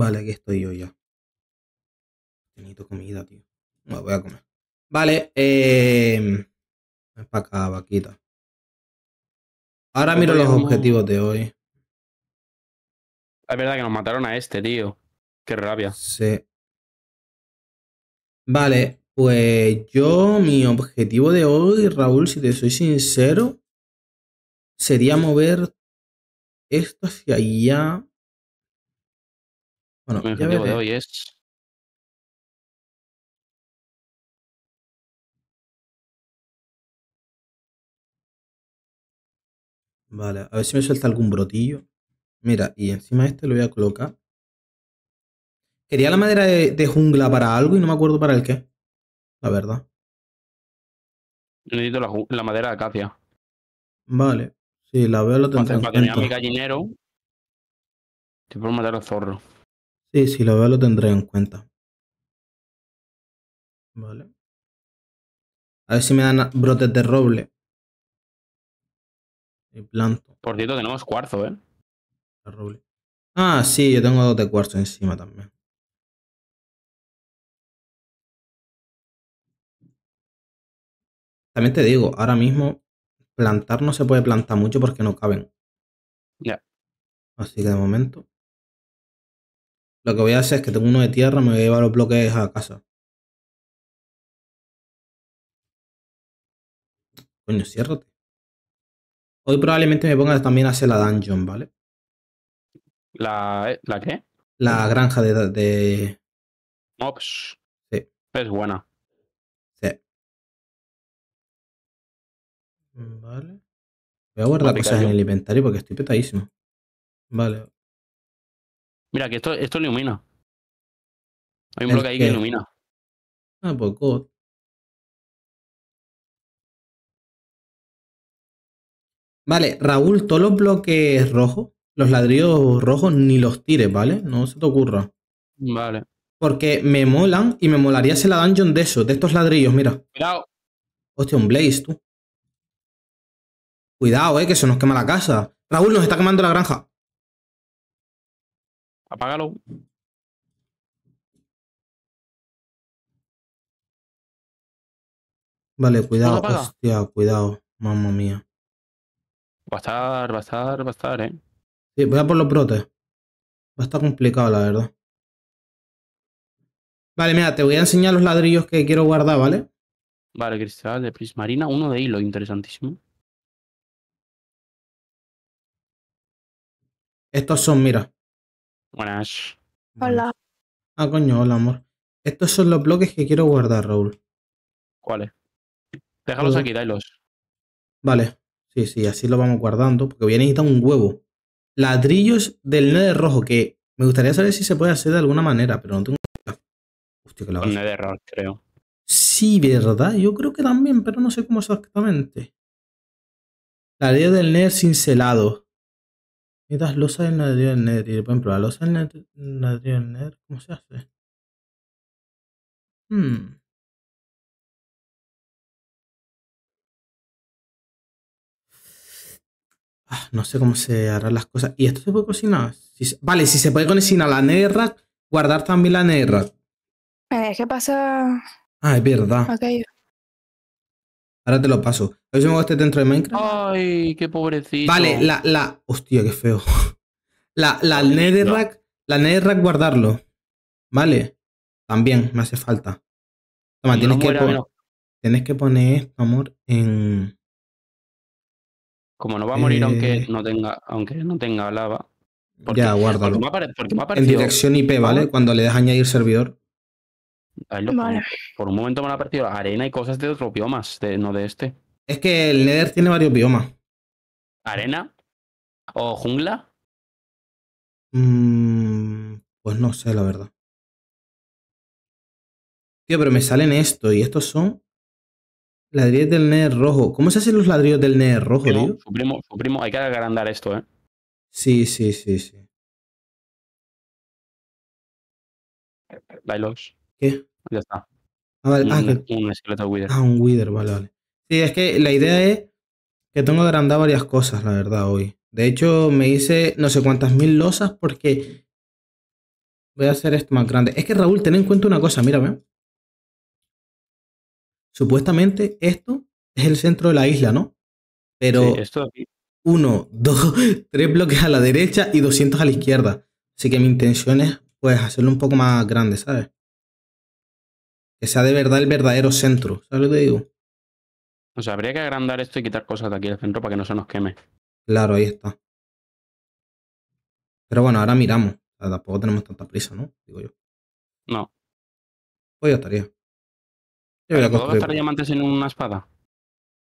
Vale, aquí estoy yo ya. Necesito comida, tío. No, voy a comer. Vale, eh... Ven para acá, vaquita. Ahora miro los como- objetivos de hoy. Es verdad que nos mataron a este, tío. Qué rabia. Sí. Vale, pues yo, mi objetivo de hoy, Raúl, si te soy sincero, sería mover esto hacia allá. Bueno, Mi ya objetivo de hoy es. Vale, a ver si me suelta algún brotillo. Mira, y encima este lo voy a colocar. Quería la madera de, de jungla para algo y no me acuerdo para el qué. La verdad. Necesito la, madera de acacia. Vale. Si la veo lo Para, tendré en para tener a mi gallinero. Te puedo matar al zorro. Sí, si lo veo lo tendré en cuenta. Vale. A ver si me dan brotes de roble. Y planto Por cierto, tenemos cuarzo, ¿eh? roble. Ah, sí, yo tengo dos de cuarzo encima también. También te digo, ahora mismo plantar no se puede plantar mucho porque no caben. Ya. Así que de momento. Lo que voy a hacer es que tengo uno de tierra, me voy a llevar los bloques a casa. Coño, ciérrate. Hoy probablemente me ponga también a hacer la dungeon, ¿vale? ¿La, eh, ¿La qué? La granja de. de... Mobs. Sí. Es buena. sí. Vale. Voy a guardar cosas en el inventario porque estoy petadísimo. Vale. Mira, que esto, esto ilumina. Hay un ¿El bloque ahí que ilumina. Ah, pues God. Vale, Raúl, todos los bloques rojos, los ladrillos rojos, ni los tires, ¿vale? No se te ocurra. Vale. Porque me molan y me molaría hacer la dungeon de esos, de estos ladrillos, mira. Cuidado. Hostia, un blaze, tú. Cuidado, eh, que se nos quema la casa. Raúl, nos está quemando la granja. Apágalo. Vale, cuidado, hostia, cuidado. Mamma mía. Va a estar, va a estar, va a estar, ¿eh? Sí, voy a por los brotes. Va a estar complicado, la verdad. Vale, mira, te voy a enseñar los ladrillos que quiero guardar, ¿vale? Vale, cristal de prismarina, uno de hilo, interesantísimo. Estos son, mira. Buenas. Hola. Ah, coño, hola, amor. Estos son los bloques que quiero guardar, Raúl. ¿Cuáles? Déjalos aquí, dailos. Vale. Sí, sí, así lo vamos guardando. Porque voy a necesitar un huevo. Ladrillos del nether rojo, que me gustaría saber si se puede hacer de alguna manera, pero no tengo idea. Hostia, que la Con. Netherrack, creo. Sí, ¿verdad? Yo creo que también, pero no sé cómo exactamente. Ladrillo del nether cincelado. Necesitas losa del ladrillo del nether. Y, por ejemplo, la losa net- ladrillo del nether, ¿cómo se hace? Hmm. Ah, no sé cómo se harán las cosas. ¿Y esto se puede cocinar? Si se- Vale, si se puede cocinar la netherrack, guardar también la netherrack. Eh, ¿Qué pasa Ah, es verdad. aquello? Ahora te lo paso. A ver si me este dentro de Minecraft. Ay, qué pobrecito. Vale, la, la. Hostia, qué feo. La, la netherrack. La netherrack guardarlo. Vale. También me hace falta. Toma, tienes, no que muera, tienes que poner esto, amor, en. Como no va a morir Eh. aunque no tenga, aunque no tenga lava. ¿Por Ya, guárdalo. Porque me ha, porque me ha En dirección IP, ¿vale? Cuando le das añadir servidor. Lo- por- Vale. Por un momento me ha parecido arena y cosas de otros biomas, de, no de este. Es que el Nether tiene varios biomas. ¿Arena? ¿O jungla? Mm, pues no sé, la verdad. Tío, pero me salen esto y estos son ladrillos del Nether rojo. ¿Cómo se hacen los ladrillos del Nether rojo, Primo, tío? su primo, su primo, hay que agrandar esto, ¿eh? Sí, sí, sí, sí. Dialogs. ¿Qué? Ya está. Ah, vale. Un, Ah, que- un esqueleto wither. ah, un Wither, vale, vale. Sí, es que la idea es que tengo que agrandar varias cosas, la verdad, hoy. De hecho, me hice no sé cuántas mil losas porque voy a hacer esto más grande. Es que Raúl, ten en cuenta una cosa, mírame. Supuestamente esto es el centro de la isla, ¿no? Pero Sí, esto aquí. uno, dos, tres bloques a la derecha y 200 a la izquierda. Así que mi intención es, pues, hacerlo un poco más grande, ¿sabes? Que sea de verdad el verdadero centro, ¿sabes lo que digo? O sea, habría que agrandar esto y quitar cosas de aquí del centro para que no se nos queme. Claro, ahí está. Pero bueno, ahora miramos. O sea, tampoco tenemos tanta prisa, ¿no? Digo yo. No. Pues ya estaría. Yo voy ¿Pero a ¿Puedo gastar diamantes en una espada?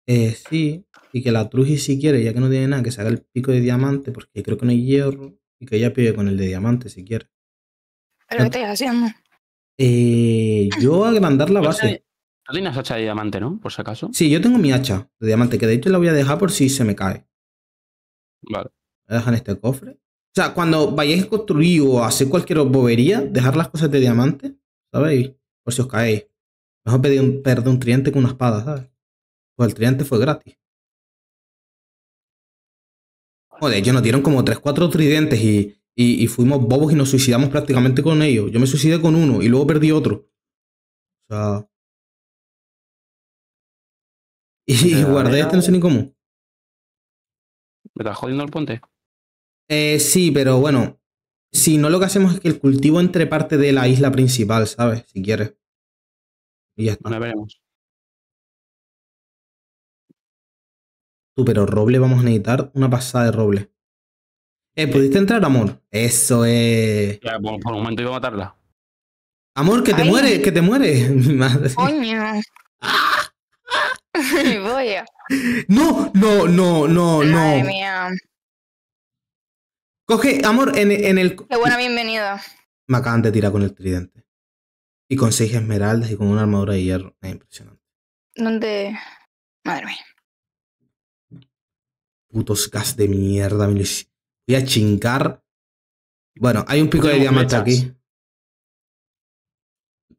Eh, sí, y que la Truji si quiere, ya que no tiene nada, que se haga el pico de diamante, porque creo que no hay hierro, y que ella pide con el de diamante si quiere. ¿Pero qué estáis haciendo? Eh, yo agrandar la ¿Tú base. Tú tienes hacha de diamante, ¿no? Por si acaso. Sí, yo tengo mi hacha de diamante, que de hecho la voy a dejar por si se me cae. Vale. Voy a dejar en este cofre. O sea, cuando vayáis a construir o a hacer cualquier bobería, dejar las cosas de diamante, ¿sabéis? Por si os caéis. Mejor pedir un, perder un tridente que una espada, ¿sabes? Pues el tridente fue gratis. Joder, yo nos dieron como 3-4 tridentes y, y, y fuimos bobos y nos suicidamos prácticamente con ellos. Yo me suicidé con uno y luego perdí otro. O sea. Y guardé este no sé ni cómo. ¿Me estás jodiendo el puente? Eh, sí, pero bueno. Si no, lo que hacemos es que el cultivo entre parte de la isla principal, ¿sabes? Si quieres. Y ya está. Bueno, veremos. Tú, pero roble vamos a necesitar una pasada de roble. Eh, ¿pudiste entrar, amor? Eso es. Ya, por, por un momento iba a matarla. Amor, que te Ay. muere, que te muere. Mi madre. ¡Coño! Voy a. No, no, no, no, Madre no. mía. Coge, amor, en, en el. Qué buena bienvenida. Me acaban de tirar con el tridente. Y con seis esmeraldas y con una armadura de hierro. Es impresionante. ¿Dónde? Madre mía. Putos gas de mierda. me los- Voy a chingar. Bueno, hay un pico de diamante aquí.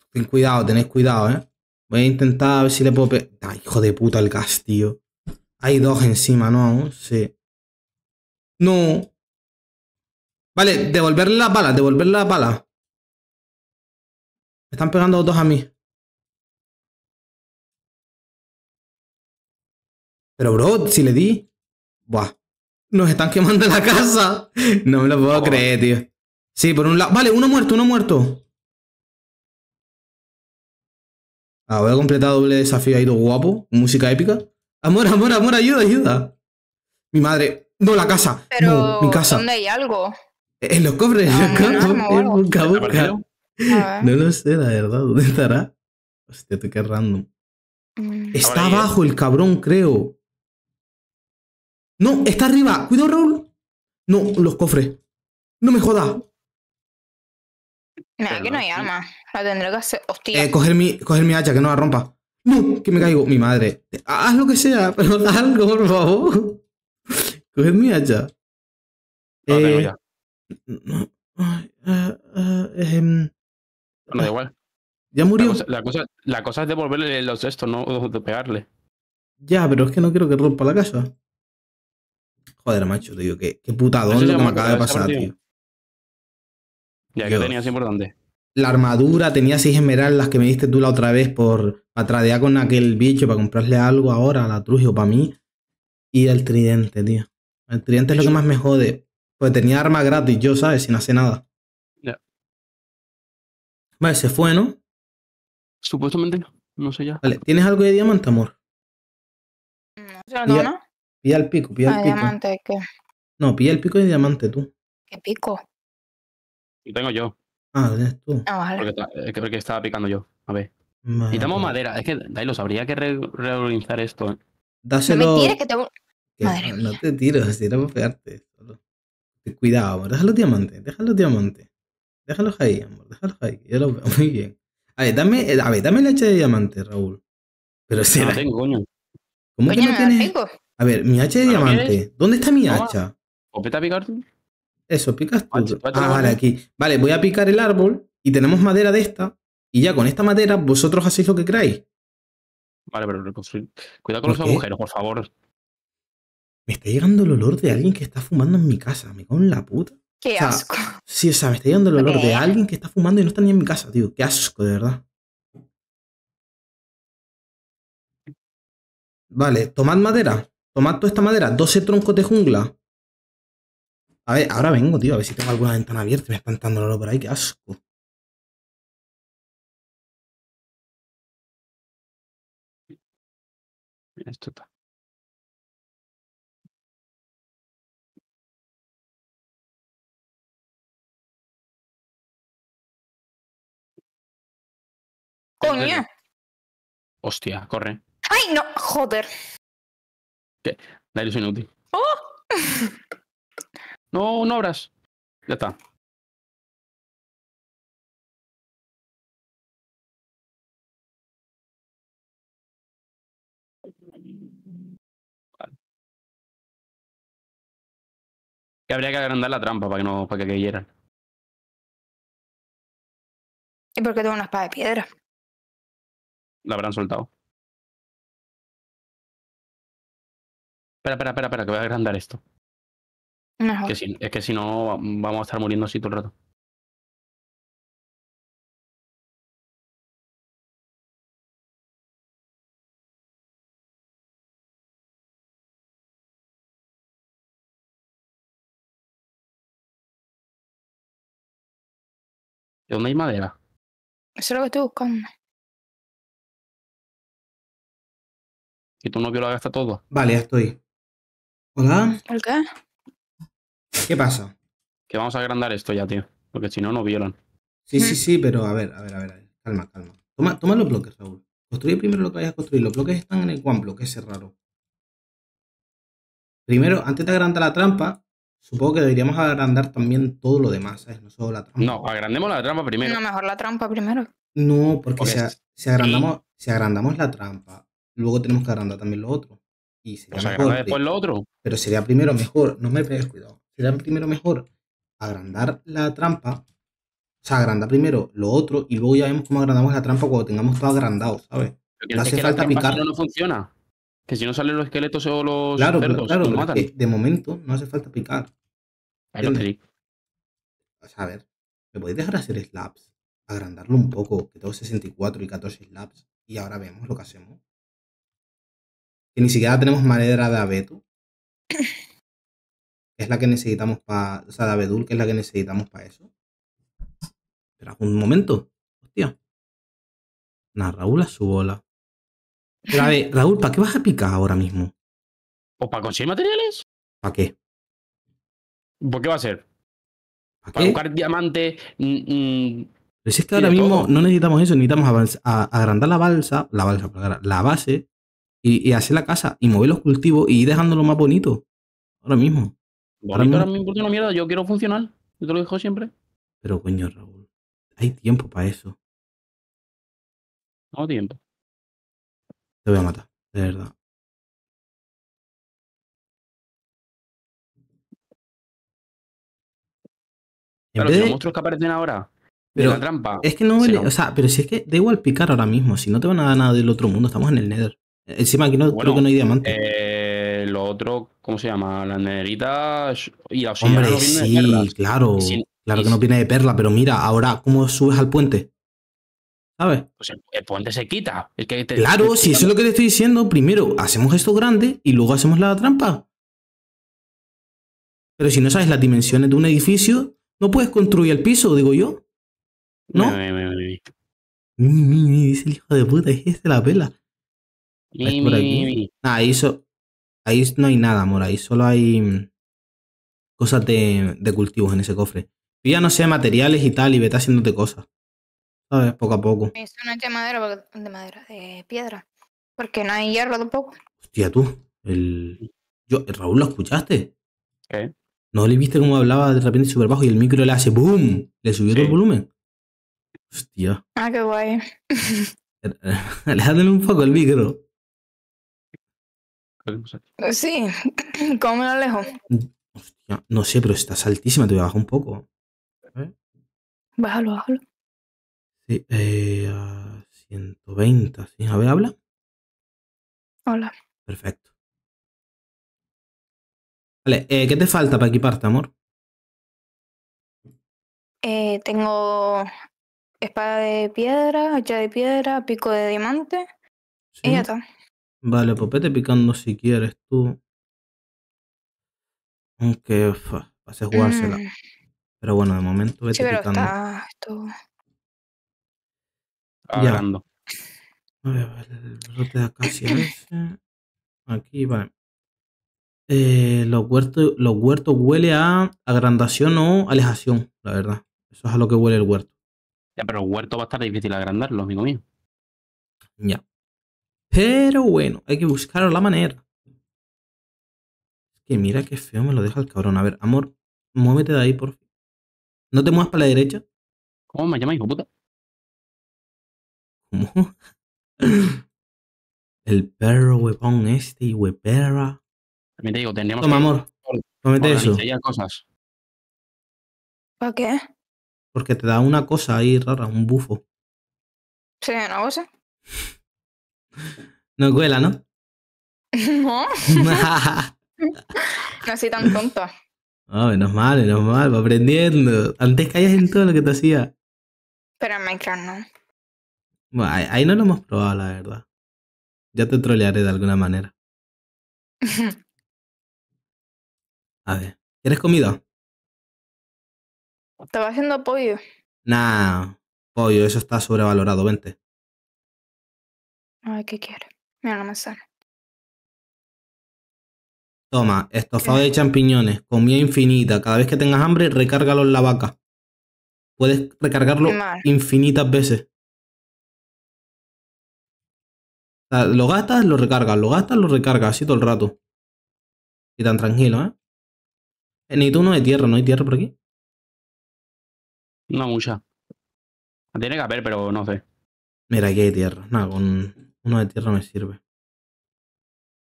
Ten cuidado, tenéis cuidado, eh. Voy a intentar a ver si le puedo Ay, hijo de puta el gas, tío. Hay dos encima, ¿no? Sí. No. Vale, devolverle las balas, devolverle las balas. Me están pegando dos a mí. Pero, bro, si le di. Buah. Nos están quemando la casa. No me lo puedo Oh. creer, tío. Sí, por un lado. Vale, uno muerto, uno muerto. Ah, voy a completar doble desafío ahí, todo guapo. Música épica. Amor, amor, amor, ayuda, ayuda. Mi madre. No, la casa. Pero. no, mi casa. ¿Dónde hay algo? En los cofres, en los no, cofres. Busca, ¿Te busca. lo sé, la verdad. ¿Dónde estará? Hostia, tú qué random. Mm. Está ¿eh? abajo el cabrón, creo. No, está arriba. Cuidado, Raúl. No, los cofres. No me jodas. Pero aquí no no, hay arma. La tendré que hacer. Hostia. Eh, coger, mi, coger mi hacha, que no la rompa. No, que me caigo. Mi madre. Haz lo que sea, pero haz algo, por favor. Coger mi hacha. Tengo Eh, ya. no, ay, ah, ah, em, Bueno, da igual. ya La murió. cosa, la, cosa, la cosa es devolverle los estos, no de pegarle. Ya, pero es que no quiero que rompa la casa. Joder, macho, tío, qué, qué putadón Eso lo que me acaba de pasar, partida. tío. Ya que tenías importante. La armadura tenía seis esmeraldas que me diste tú la otra vez por para tradear con aquel bicho para comprarle algo ahora a la Trujillo para mí. Y el tridente, tío. El tridente es lo que más me jode. Pues tenía arma gratis yo, ¿sabes? Sin hacer nada. Ya. Vale, se fue, ¿no? Supuestamente no. No sé ya. Vale, ¿tienes algo de diamante, amor? No tengo, ¿no? Pilla el pico, pilla Ah, el pico. diamante, ¿qué? No, pilla el pico de diamante tú. ¿Qué pico? Y tengo yo. Ah, lo tienes tú. Ah, vale. Porque, está- eh, creo que estaba picando yo. A ver. Vale, Necesitamos pues, madera. Es que, Dailos, habría que re- reorganizar esto. ¿eh? No Dáselo. me tires que tengo. Que Madre no mía. te tiro, si era para pegarte. Cuidado, amor. Déjalo diamantes, déjalo diamantes. Déjalos ahí, amor. Déjalos ahí. que Yo lo veo muy bien. A ver, dame, a ver, dame el hacha de diamante, Raúl. Pero No será. lo tengo, coño. ¿Cómo que Coño, no me da tienes? pico. A ver, mi hacha de ¿No lo diamante. quieres? ¿Dónde está mi hacha? ¿O vete a picar tú? Eso, picas tú. Ah, vale, aquí. Vale, voy a picar el árbol y tenemos madera de esta. Y ya con esta madera vosotros hacéis lo que queráis. Vale, pero reconstruir. Cuidado con los agujeros, por favor. Me está llegando el olor de alguien que está fumando en mi casa. Me cago en la puta. Qué O sea, asco. Sí, o sea, me está llegando el olor de alguien que está fumando y no está ni en mi casa, tío. Qué asco, de verdad. Vale, tomad madera. Tomad toda esta madera. 12 troncos de jungla. A ver, ahora vengo, tío. A ver si tengo alguna ventana abierta. Me está entrando el olor por ahí. Qué asco. Mira, esto está. Coño. Hostia, corre. Ay, no, joder. Dale, es inútil. ¡Oh! No, no abras. Ya está. Que habría que agrandar la trampa para que no, para que cayeran. ¿Y por qué tengo una espada de piedra? La habrán soltado. Espera, espera, espera, espera, que voy a agrandar esto. Mejor. Que si, es que si no, vamos a estar muriendo así todo el rato. ¿De dónde hay madera? Eso es lo que estoy buscando. Que tu novio lo gasta todo. Vale, ya estoy. Hola. ¿El qué? ¿Qué pasa? Que vamos a agrandar esto ya, tío. Porque si no, nos violan. Sí, sí, Mm. sí, pero a ver, a ver, a ver. a ver. Calma, calma. Toma, toma los bloques, Raúl. Construye primero lo que vayas a construir. Los bloques están en el one block, ese raro. Primero, antes de agrandar la trampa, supongo que deberíamos agrandar también todo lo demás, ¿sabes? No solo la trampa. No, agrandemos la trampa primero. No, mejor la trampa primero. No, porque si agrandamos, si agrandamos la trampa, luego tenemos que agrandar también lo otro. Y sería Pues mejor. después lo otro. Pero sería primero mejor, no me pegues cuidado. Sería primero mejor agrandar la trampa. O sea, agrandar primero lo otro y luego ya vemos cómo agrandamos la trampa cuando tengamos todo agrandado, ¿sabes? No hace que falta picar. no, no funciona. Que si no salen los esqueletos o los Claro, pero, cerdos, claro, es matan. que de momento no hace falta picar. Ahí. O sea, a ver, ¿me podéis dejar hacer slabs? Agrandarlo un poco, que tengo 64 y 14 slabs. Y ahora vemos lo que hacemos. Que ni siquiera tenemos madera de abeto. Que es la que necesitamos para. O sea, de abedul, que es la que necesitamos para eso. Espera un momento. Hostia. Nah, Raúl a su bola. Pero a ver, Raúl, ¿para qué vas a picar ahora mismo? ¿O para conseguir materiales? ¿Para qué? ¿Por qué va a ser? ¿Para buscar diamante. mm, mm, Pero si es que ahora mismo todo. no necesitamos eso, necesitamos a- agrandar la balsa, la balsa, la base y, y hacer la casa y mover los cultivos y ir dejándolo más bonito. Ahora mismo. Ahora bonito, ahora mismo- me importa una mierda. Yo quiero funcionar. Yo te lo digo siempre. Pero coño, Raúl, hay tiempo para eso. No tiempo. Te voy a matar, de verdad. Si de- los monstruos que aparecen ahora. Pero de la trampa. es que no, vale- o sea, pero si es que da igual picar ahora mismo, si no te van a dar nada del otro mundo, estamos en el Nether. Encima aquí no, Bueno, creo que no hay diamante. Eh, lo otro, ¿cómo se llama? La nenerita y la Hombre, no de sí, claro. Si- claro que no viene de perla, pero mira, ahora, ¿cómo subes al puente? ¿Sabes? Pues el, el puente se quita. Que te- Claro, te- si eso es lo que te estoy diciendo, primero hacemos esto grande y luego hacemos la trampa. Pero si no sabes las dimensiones de un edificio, no puedes construir el piso, digo yo. ¿No? Mi, mi, mi, dice el hijo de puta, es este la pela. Mi, ¿Ves por mi, aquí? mi. Nah, ahí, so- ahí no hay nada, amor. Ahí solo hay mm, cosas de, de cultivos en ese cofre. Yo ya no sé materiales y tal, y vete haciéndote cosas. ¿Sabes? Poco a poco. Eso no es de madera, porque- de madera, de piedra. Porque no hay hierro tampoco. Hostia, tú. El... Yo, el Raúl, ¿lo escuchaste? ¿Qué? ¿No le viste cómo hablaba de repente súper bajo y el micro le hace boom? ¿Le subió todo el volumen? Hostia. Ah, qué guay. Aléjale un poco el micro. Sí, ¿cómo me lo alejo? Hostia, no sé, pero estás altísima, te voy a bajar un poco. Bájalo, bájalo. Sí, eh, a 120, ¿sí? A ver, habla. Hola. Perfecto. Vale, eh, ¿qué te falta para equiparte, amor? Eh, tengo espada de piedra, hacha de piedra, pico de diamante ¿Sí? y ya está. Vale, pues vete picando si quieres tú. Aunque fa, vas a jugársela. Mm, Pero bueno, de momento vete sí, pero picando. está esto. Estaba Ya. A ver, vale, el brote de acacia ese. Aquí, vale. Eh, los, huertos, los huertos huele a agrandación o alejación, la verdad. Eso es a lo que huele el huerto. Ya, pero el huerto va a estar difícil agrandarlo, amigo mío. Ya. Pero bueno, hay que buscar la manera. Es que mira qué feo me lo deja el cabrón. A ver, amor, muévete de ahí, por fin. No te muevas para la derecha. ¿Cómo me llamáis, hijo puta? ¿Cómo? El perro huevón este y huepera. También te digo, tendríamos Toma, que amor. Cómete eso. cosas. ¿Para qué? Porque te da una cosa ahí rara, un bufo. Sí, una cosa. No cuela, ¿no? No, no soy tan tonta. Ah, menos mal, menos mal, va aprendiendo. Antes caías en todo lo que te hacía. Pero en Minecraft no. Bueno, ahí, ahí no lo hemos probado, la verdad. Ya te trolearé de alguna manera. A ver, ¿quieres comida? Estaba haciendo pollo. Nah, pollo, eso está sobrevalorado, vente. A ver qué quiere. Mira la manzana. Toma, estofado de champiñones, comida infinita. Cada vez que tengas hambre, recárgalo en la vaca. Puedes recargarlo infinitas veces. O sea, lo gastas, lo recargas, lo gastas, lo recargas, así todo el rato. Y tan tranquilo, ¿eh? Eh, Necesito uno de tierra, ¿no hay tierra por aquí? No mucha. Tiene que haber, pero no sé. Mira, aquí hay tierra. Nada, con uno de tierra me sirve.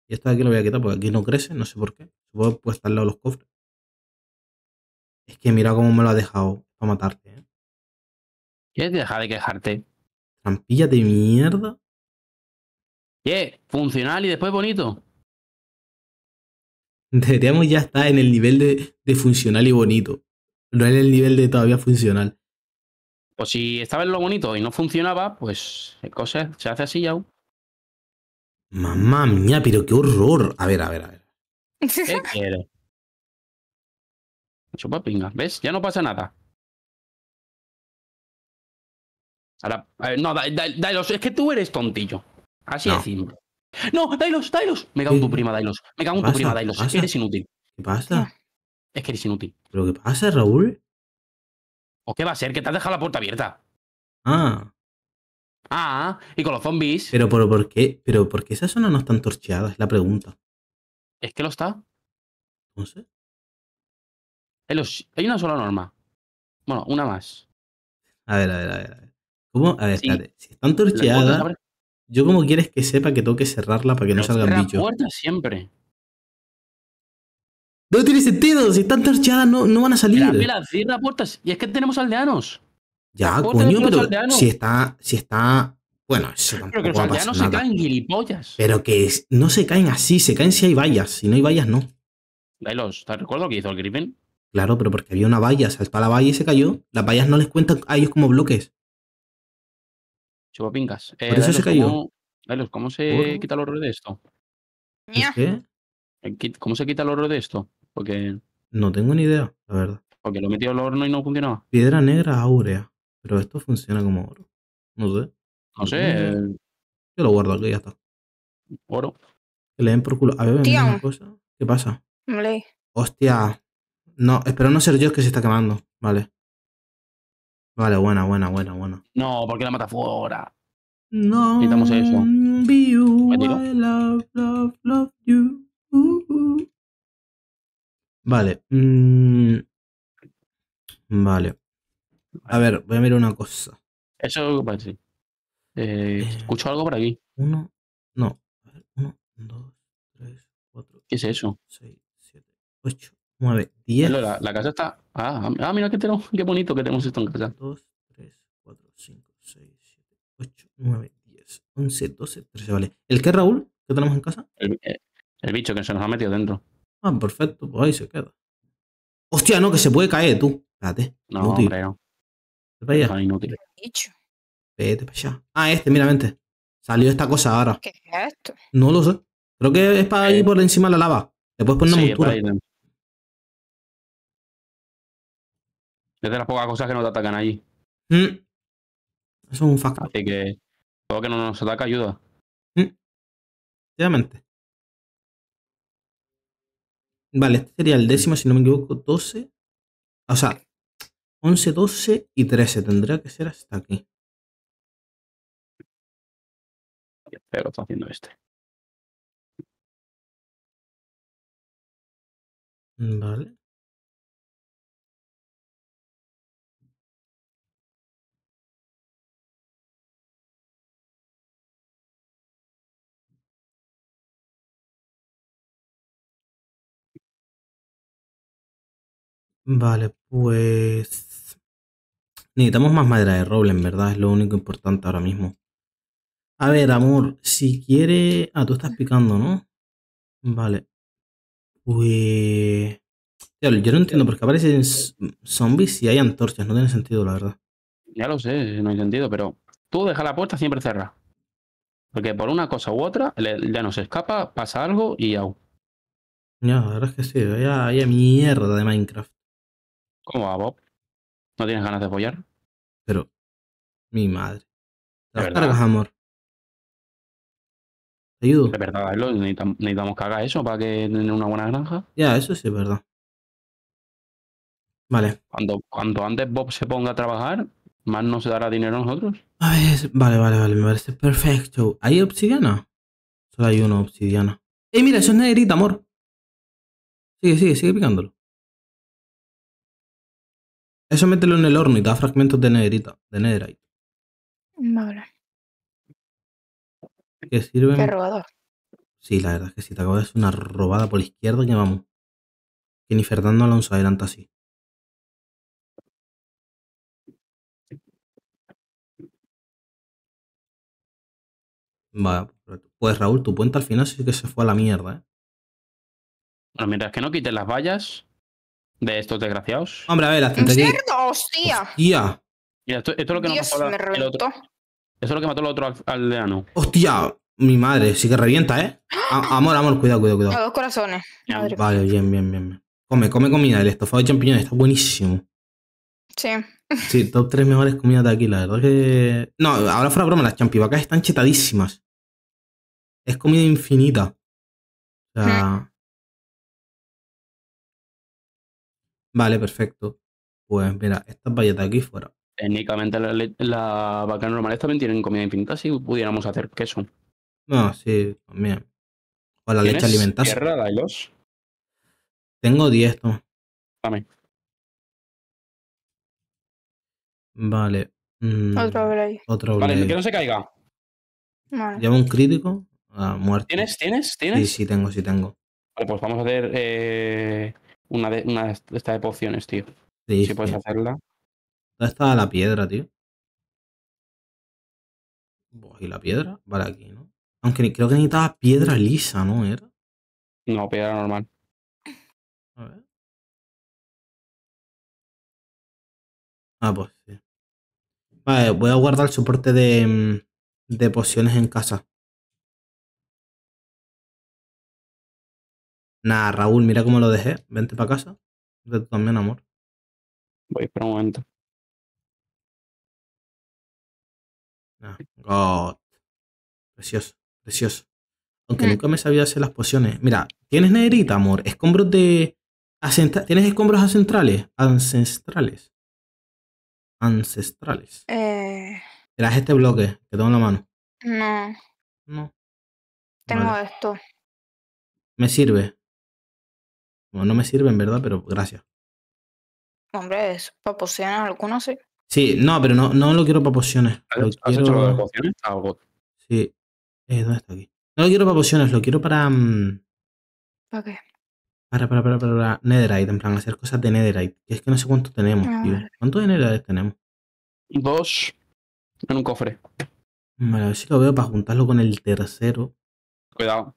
Y esto de aquí lo voy a quitar porque aquí no crece, no sé por qué. Supongo que puede estar al lado de los cofres. Es que mira cómo me lo ha dejado para matarte, ¿eh? ¿Quieres dejar de quejarte? Trampilla de mierda. ¿Qué? Funcional y después bonito. Deberíamos ya estar en el nivel de, de funcional y bonito. No en el nivel de todavía funcional. Pues si estaba en lo bonito y no funcionaba, pues el cosa se hace así ya. Mamá mía, pero qué horror. A ver, a ver, a ver. ¿Qué quieres? Chupa pinga. ¿Ves? Ya no pasa nada. Ahora, a ver, no, Da- Da- Dailos, es que tú eres tontillo. Así No. simple. No, Dailos, Dailos. Me cago en tu prima, Dailos. Me cago en ¿Qué tu prima, ¿Qué Dailos. Es que eres inútil. ¿Qué pasa? Es que eres inútil. ¿Pero qué pasa, Raúl? ¿O qué va a ser? Que te has dejado la puerta abierta. Ah, Ah, y con los zombies. pero, pero ¿por qué? ¿Pero por qué esa zona no está entorcheada? Es la pregunta. Es que lo está. No sé. Hay una sola norma. Bueno, una más. A ver, a ver, a ver. a ver. ¿Cómo? A ver, Sí. espérate. Si está La puerta se entorcheada, abre- ¿yo cómo quieres que sepa que tengo que cerrarla para que no salgan bichos? puertas siempre. No tiene sentido. Si está entorcheada, no, no van a salir. Mira, mira, cierra puertas. Y es que tenemos aldeanos. Ya, coño, pero si está, si está. Bueno, eso Pero que los va a pasar se nada. caen gilipollas. Pero que no se caen así, se caen si hay vallas. Si no hay vallas, no. Dailos, ¿te recuerdo que hizo el Griffin? Claro, pero porque había una valla, saltó a la valla y se cayó. Las vallas no les cuentan a ellos como bloques. Chupapincas. Eh, Por eso se cayó. ¿cómo, Dailos, ¿cómo se Por- quita el horror de esto? Eh, qui- ¿Cómo se quita el horror de esto? Porque, No tengo ni idea, la verdad. porque lo he metido al horno y no funcionaba. Piedra negra áurea. Pero esto funciona como oro. No sé. No sé, Mm. eh, Yo lo guardo aquí y ya está. oro. Que le den por culo. A ver, una cosa. ¿Qué pasa? Hombre, Hostia. No, espero no ser yo que se está quemando. Vale. Vale, buena, buena, buena, buena. No, porque la mata fuera. No. Quitamos eso. Be you. I love, love, love you. Uh, uh. Vale. mm, Vale. A ver, voy a mirar una cosa. Eso, sí. Eh, Eh. escucho algo por aquí. Uno. No. A ver, uno, dos, tres, cuatro, ¿Qué es eso? seis, siete, ocho, nueve, diez. La, la casa está. Ah, ah, mira qué, tenemos- qué bonito que tenemos esto en casa. 2, 3, 4, 5, 6, 7, 8, 9, 10, 11, 12, 13, vale. ¿El qué, Raúl? ¿Qué tenemos en casa? El, eh, el bicho que se nos ha metido dentro. Ah, perfecto, pues ahí se queda. Hostia, no, que se puede caer, tú. Espérate. No, hombre, no. Vete para allá. Vete para. Ah, este, mira, vente. Salió esta cosa ahora. ¿Qué es esto? No lo sé. Creo que es para Eh. ir por encima de la lava. Te puedes poner una Sí, montura. Es de las pocas cosas que no te atacan allí. Mm. Eso es un factor. Así que todo que no nos ataca ayuda. Efectivamente. Vale, este sería el décimo, si no me equivoco, 12. O sea, 11, 12 y 13. Tendría que ser hasta aquí. Pero está haciendo este. Vale. Vale, pues. Necesitamos más madera de roble, en verdad. Es lo único importante ahora mismo. A ver, amor, si quiere. Ah, tú estás picando, ¿no? Vale. Pues. Yo no entiendo por qué aparecen zombies si hay antorchas. No tiene sentido, la verdad. Ya lo sé, no hay sentido, pero tú deja la puerta siempre cerrada. Porque por una cosa u otra ya nos escapa, pasa algo y au. Ya, la verdad es que sí. Vaya, vaya mierda de Minecraft. ¿Cómo va, Bob? ¿No tienes ganas de apoyar? Pero. Mi madre. ¿Te las verdad. cargas, amor? ¿Te ayudo? De verdad, lo necesitam- necesitamos que haga eso para que tenga una buena granja. Ya, eso sí es verdad. Vale. Cuando, cuando antes Bob se ponga a trabajar, más nos dará dinero a nosotros. A ver, vale, vale, vale, me parece perfecto. ¿Hay obsidiana? Solo hay una obsidiana. ¡Eh, mira, eso es nederita, amor! Sigue, sigue, sigue picándolo. Eso mételo en el horno y te da fragmentos de nederita, de netherite. Vale. Que sirven. Qué robador. Sí, la verdad es que sí, te acabo de hacer una robada por la izquierda que vamos. Que ni Fernando Alonso adelanta así. Vale, pues Raúl, tu puente al final sí que se fue a la mierda, ¿eh? Bueno, mientras que no quiten las vallas de estos desgraciados. Hombre, a ver, las ¿Un cerdo? ¡Hostia! ¡Hostia! Mira, esto, esto es lo que nos Dios, mató me la- el otro. reventó. Eso es lo que mató el otro al- aldeano. ¡Hostia! Mi madre, sí que revienta, ¿eh? A- amor, amor, cuidado, cuidado, A cuidado. dos corazones. Madre Vale, bien, bien, bien. Come, come comida. El estofado de champiñones está buenísimo. Sí. Sí, top 3 mejores comidas de aquí, la verdad que. No, ahora fuera broma, las champivacas están chetadísimas. Es comida infinita. O sea. Vale, perfecto. Pues mira, estas vallas de aquí fuera. Técnicamente la, le- la vaca normales también tienen comida infinita si pudiéramos hacer queso. No, sí, también. O la leche ¿Tienes alimentarse. Tierra, Dailos? Tengo 10, toma. Dame. Vale. mm, Otro Bray. Otro Vale, blade. que no se caiga. Vale. Lleva un crítico. Ah, muerto. ¿Tienes? ¿Tienes? Sí, ¿Tienes? sí, tengo, sí tengo. Vale, pues vamos a hacer eh, una de una de est- esta de pociones, tío. Sí, Si puedes hacerla. ¿Dónde está la piedra, tío? ¿Y la piedra? Vale, aquí, ¿no? Aunque creo que necesitaba piedra lisa, ¿no? ¿Era? No, piedra normal. A ver. Ah, pues sí. Vale, voy a guardar el soporte de, mm, de pociones en casa. Nah, Raúl, mira cómo lo dejé. Vente para casa. Vente tú también, amor. Voy, espera un momento. Ah, God. Precioso, precioso. Aunque Mm. nunca me sabía hacer las pociones. Mira, ¿tienes negrita, amor? Escombros de. ¿Tienes escombros ancestrales? Ancestrales. Ancestrales. Eh, Verás este bloque que tengo en la mano. no. No. Tengo Vale. esto. Me sirve. No me sirve en verdad, pero gracias. Hombre, es para pociones algunos sí. Sí, no, pero no, no lo quiero para pociones. ¿Has, Lo hecho- has hecho lo de quiero. pociones? Algo. Sí. Eh, ¿Dónde está aquí? No lo quiero para pociones, lo quiero para. mm, ¿Para qué? Para, para, para, para, para Netherite, en plan, hacer cosas de Netherite. Que es que no sé cuánto tenemos, Ah, tío. vale. ¿Cuántos de Netherite tenemos? Dos en un cofre. Vale, a ver si lo veo para juntarlo con el tercero. Cuidado.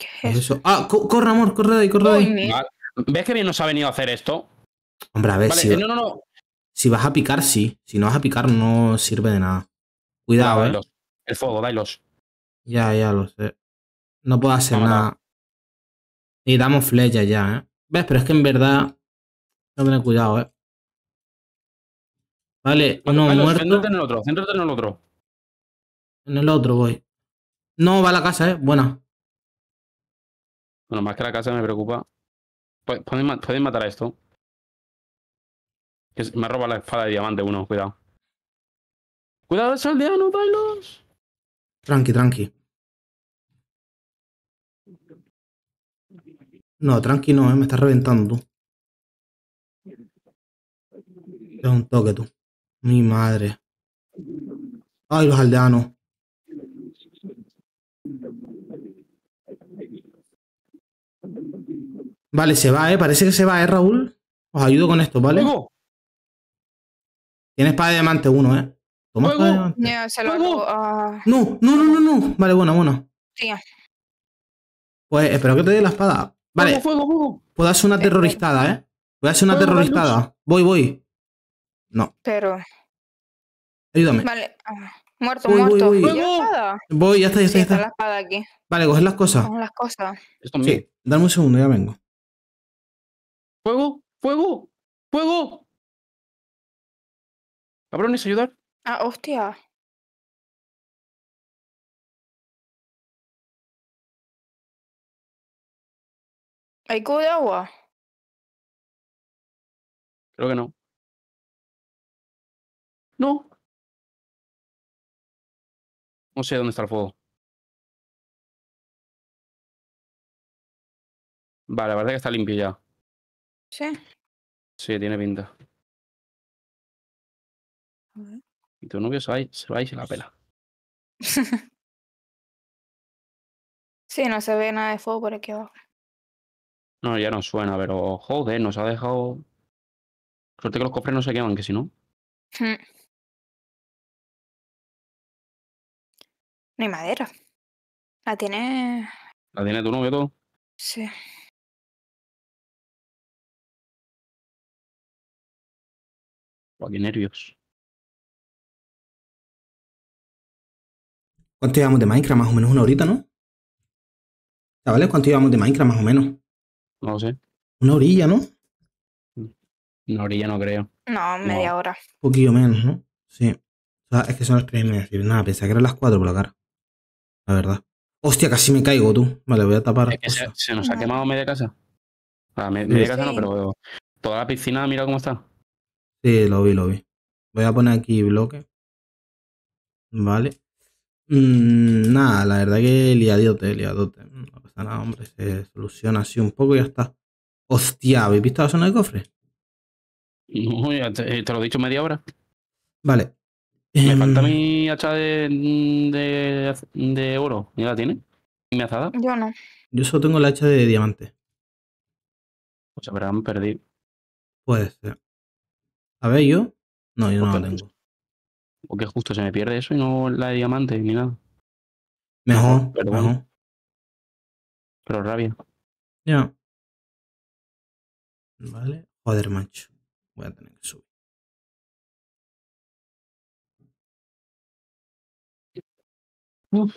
¿Qué ¿Qué es es eso? ¡Ah! co- ¡Corre, amor! ¡Corre de ahí! ¡Corre de ahí! Vale. ¿Ves que bien nos ha venido a hacer esto? Hombre, a ver, Vale, si, no, no, no. Si vas a picar, sí. Si no vas a picar, no sirve de nada. Cuidado, eh. dailos. El fuego, dailos. Ya, ya lo sé. No puedo hacer Vamos nada. Y damos flecha ya, ¿eh? ¿Ves? Pero es que en verdad. Que tener cuidado, ¿eh? Vale, uno Dailos, muerto. Céntrate en el otro, céntrate en el otro. En el otro voy. No, va a la casa, ¿eh? Buena. Bueno, más que la casa me preocupa. Pu- Pueden, ma- pueden matar a esto. Que me roba la espada de diamante uno, cuidado. Cuidado, ese aldeano, dailos. Tranqui, tranqui. No, tranqui no, ¿eh? Me estás reventando tú. Es un toque tú. Mi madre. Ay, los aldeanos. Vale, se va, ¿eh? Parece que se va, ¿eh, Raúl? Os ayudo con esto, ¿vale? ¡Fuego! Tiene espada de diamante uno, ¿eh? Toma espada. Ah, No, no, no, no, no. Vale, buena. tía. Pues espero que te dé la espada. Vale, ¡Fuego, fuego, fuego! puedo hacer una Espera. terroristada, ¿eh? Voy a hacer una terroristada. Voy, voy. No, Pero. ayúdame. Vale. ah, muerto, muerto. uy. ¿Y la ¡Fuego! espada? Voy, ya está, ya está, Sí, ya está la está. espada aquí. Vale, coger las cosas. Con las cosas. Sí, dame un segundo, ya vengo. ¡Fuego! ¡Fuego! ¡Fuego! Cabrones, ayudar. Ah, hostia. ¿Hay cubo de agua? Creo que no. No. No sé dónde está el fuego. Vale, parece que está limpio ya. Sí. Sí, tiene pinta. Y tu novio se va, y- se va y se la pela. Sí, no se ve nada de fuego por aquí abajo. No, ya no suena, pero joder, nos ha dejado. Suerte que los cofres no se queman, que si no. Hay madera. La tiene. La tiene tu novio todo. Sí. Buah, qué nervios. ¿Cuánto llevamos de Minecraft? Más o menos una horita, ¿no? Chavales, ¿cuánto llevamos de Minecraft? Más o menos. No sé. Una orilla, ¿no? Una orilla no creo. No, media hora. Un poquillo menos, ¿no? Sí. O sea, es que son las tres y media. Nada, pensaba que eran las cuatro por la cara. La verdad. Hostia, casi me caigo tú. Vale, voy a tapar Es que se, nos ha quemado media casa. Ah, me- media casa no, pero toda la piscina, mira cómo está. Sí, lo vi, lo vi. Voy a poner aquí bloque. Vale. Mm, nada, la verdad que liadote, liadote. No pasa nada, hombre. Se soluciona así un poco y ya está. Hostia, ¿habéis visto la zona de cofre? No, ya te, te lo he dicho media hora. Vale. Me Em, falta mi hacha de, de, de oro. ¿Ya la tiene? ¿Y mi azada? Yo no. Yo solo tengo la hacha de diamante. Pues habrán perdido. Puede ser. A ver, yo. No, yo no la tengo. Porque justo se me pierde eso y no la de diamante ni nada. Mejor, pero bueno. mejor. Pero rabia. Ya. Vale. Joder, macho. Voy a tener que subir. Uf.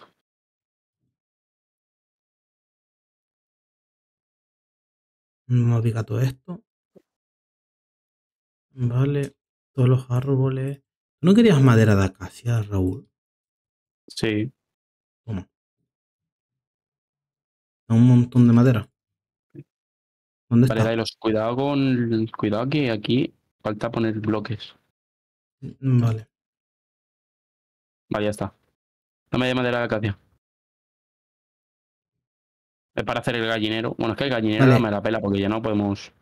Vamos a picar todo esto. Vale. Todos los árboles. ¿Tú ¿No querías madera de acacia, Raúl? Sí. Toma. Un montón de madera. ¿Dónde Vale, está? Dailos, cuidado con. Cuidado que aquí falta poner bloques. Vale. Vale, ya está. Dame de madera de acacia. Es para hacer el gallinero. Bueno, es que el gallinero Vale. no me la pela porque ya no podemos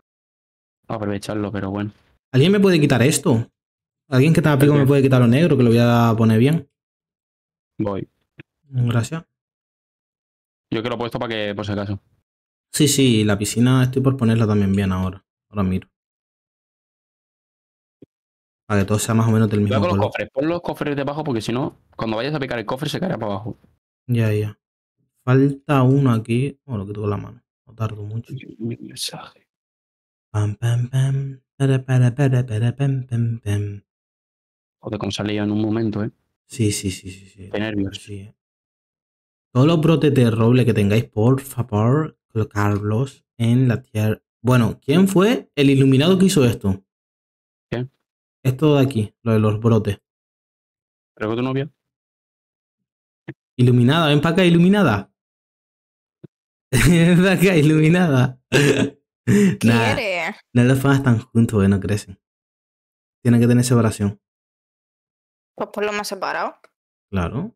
aprovecharlo, pero bueno. ¿Alguien me puede quitar esto? ¿Alguien que tenga pico me puede quitar lo negro? Que lo voy a poner bien. Voy. Gracias. Yo que lo he puesto para que, por si acaso. Sí, sí, la piscina estoy por ponerla también bien ahora. Ahora miro. Para que todo sea más o menos del mismo con los color. cofres. Pon los cofres debajo porque si no, cuando vayas a picar el cofre se caerá para abajo. Ya, ya. Falta uno aquí. Bueno, lo quito con la mano. No tardo mucho. Mi mensaje. Pam, pam, pam. Para, para, para, para, pam, pam, pam. Joder, como salía en un momento, ¿eh? Sí, sí, sí, sí. sí. Qué nervios. Sí. eh. Todos los brotes de roble que tengáis, por favor, colocarlos en la tierra. Bueno, ¿quién fue el iluminado que hizo esto? Esto de aquí, lo de los brotes. ¿Pero que tu novia? Iluminada, ven para acá, iluminada. ven para acá, iluminada. Nada, ¿Quiere? no los pongas tan juntos no crecen. Tienen que tener separación. Pues por lo más separado. Claro.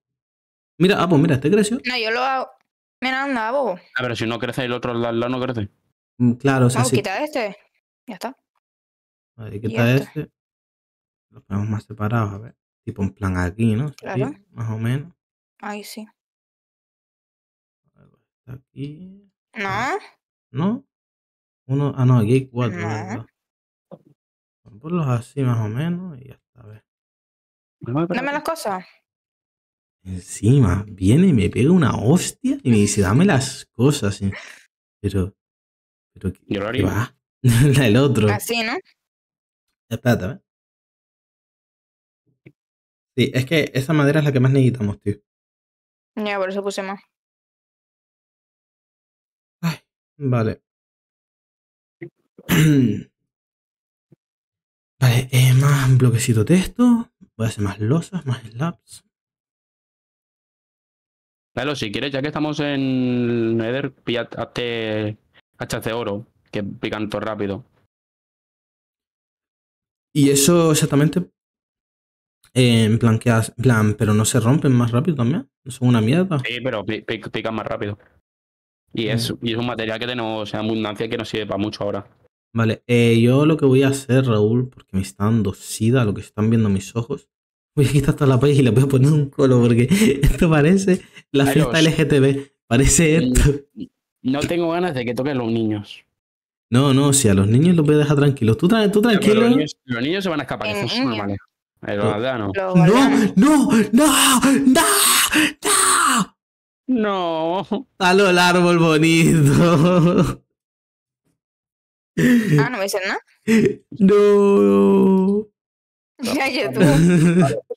Mira, ah, pues mira, este creció. No, yo lo hago. Mira, anda, bobo. Ah, pero si no crece el otro al lado no crece. Mm, Claro, o sea, Vamos, sí. quita este. Ya está. Vale, Y quita este. este. Los ponemos más separados, a ver. Tipo en plan aquí, ¿no? Claro. Más o menos. Ahí sí. Aquí. No, ¿No? Uno. Ah, no, aquí hay cuatro, No. a Ponlos así más o menos y ya está. A ver. dame las cosas. Encima, viene y me pega una hostia y me dice, dame las cosas. y- Pero. Pero. ¿Qué, Yo lo qué haría. va? El otro. Así, ¿no? Espérate, a ver. Sí, es que esa madera es la que más necesitamos, tío. Ya, por eso puse más. Ay, vale. vale, eh, más bloquecito de esto. Voy a hacer más losas, más slabs. Claro, si quieres, ya que estamos en Nether, pilla hazte hachas de oro, que pican todo rápido. Y eso exactamente. Eh, en plan, que has- en plan, pero no se rompen más rápido también. No son una mierda. Sí, pero pi- pi- pican más rápido. Y es, y es un material que tenemos en abundancia que nos sirve para mucho ahora. Vale, eh, yo lo que voy a hacer, Raúl, porque me está dando sida lo que están viendo mis ojos. Voy a quitar toda la paya y le voy a poner un colo porque esto parece la fiesta LGTB. Parece esto. No tengo ganas de que toquen los niños. No, no, si a los niños los voy a dejar tranquilos. Tú, tra- tú tranquilo. Los niños, los niños se van a escapar, eso es normal. Los No. No, no, no, no, no. No. Halo el árbol bonito. Ah, no me dicen nada. No. Ya, yo tú.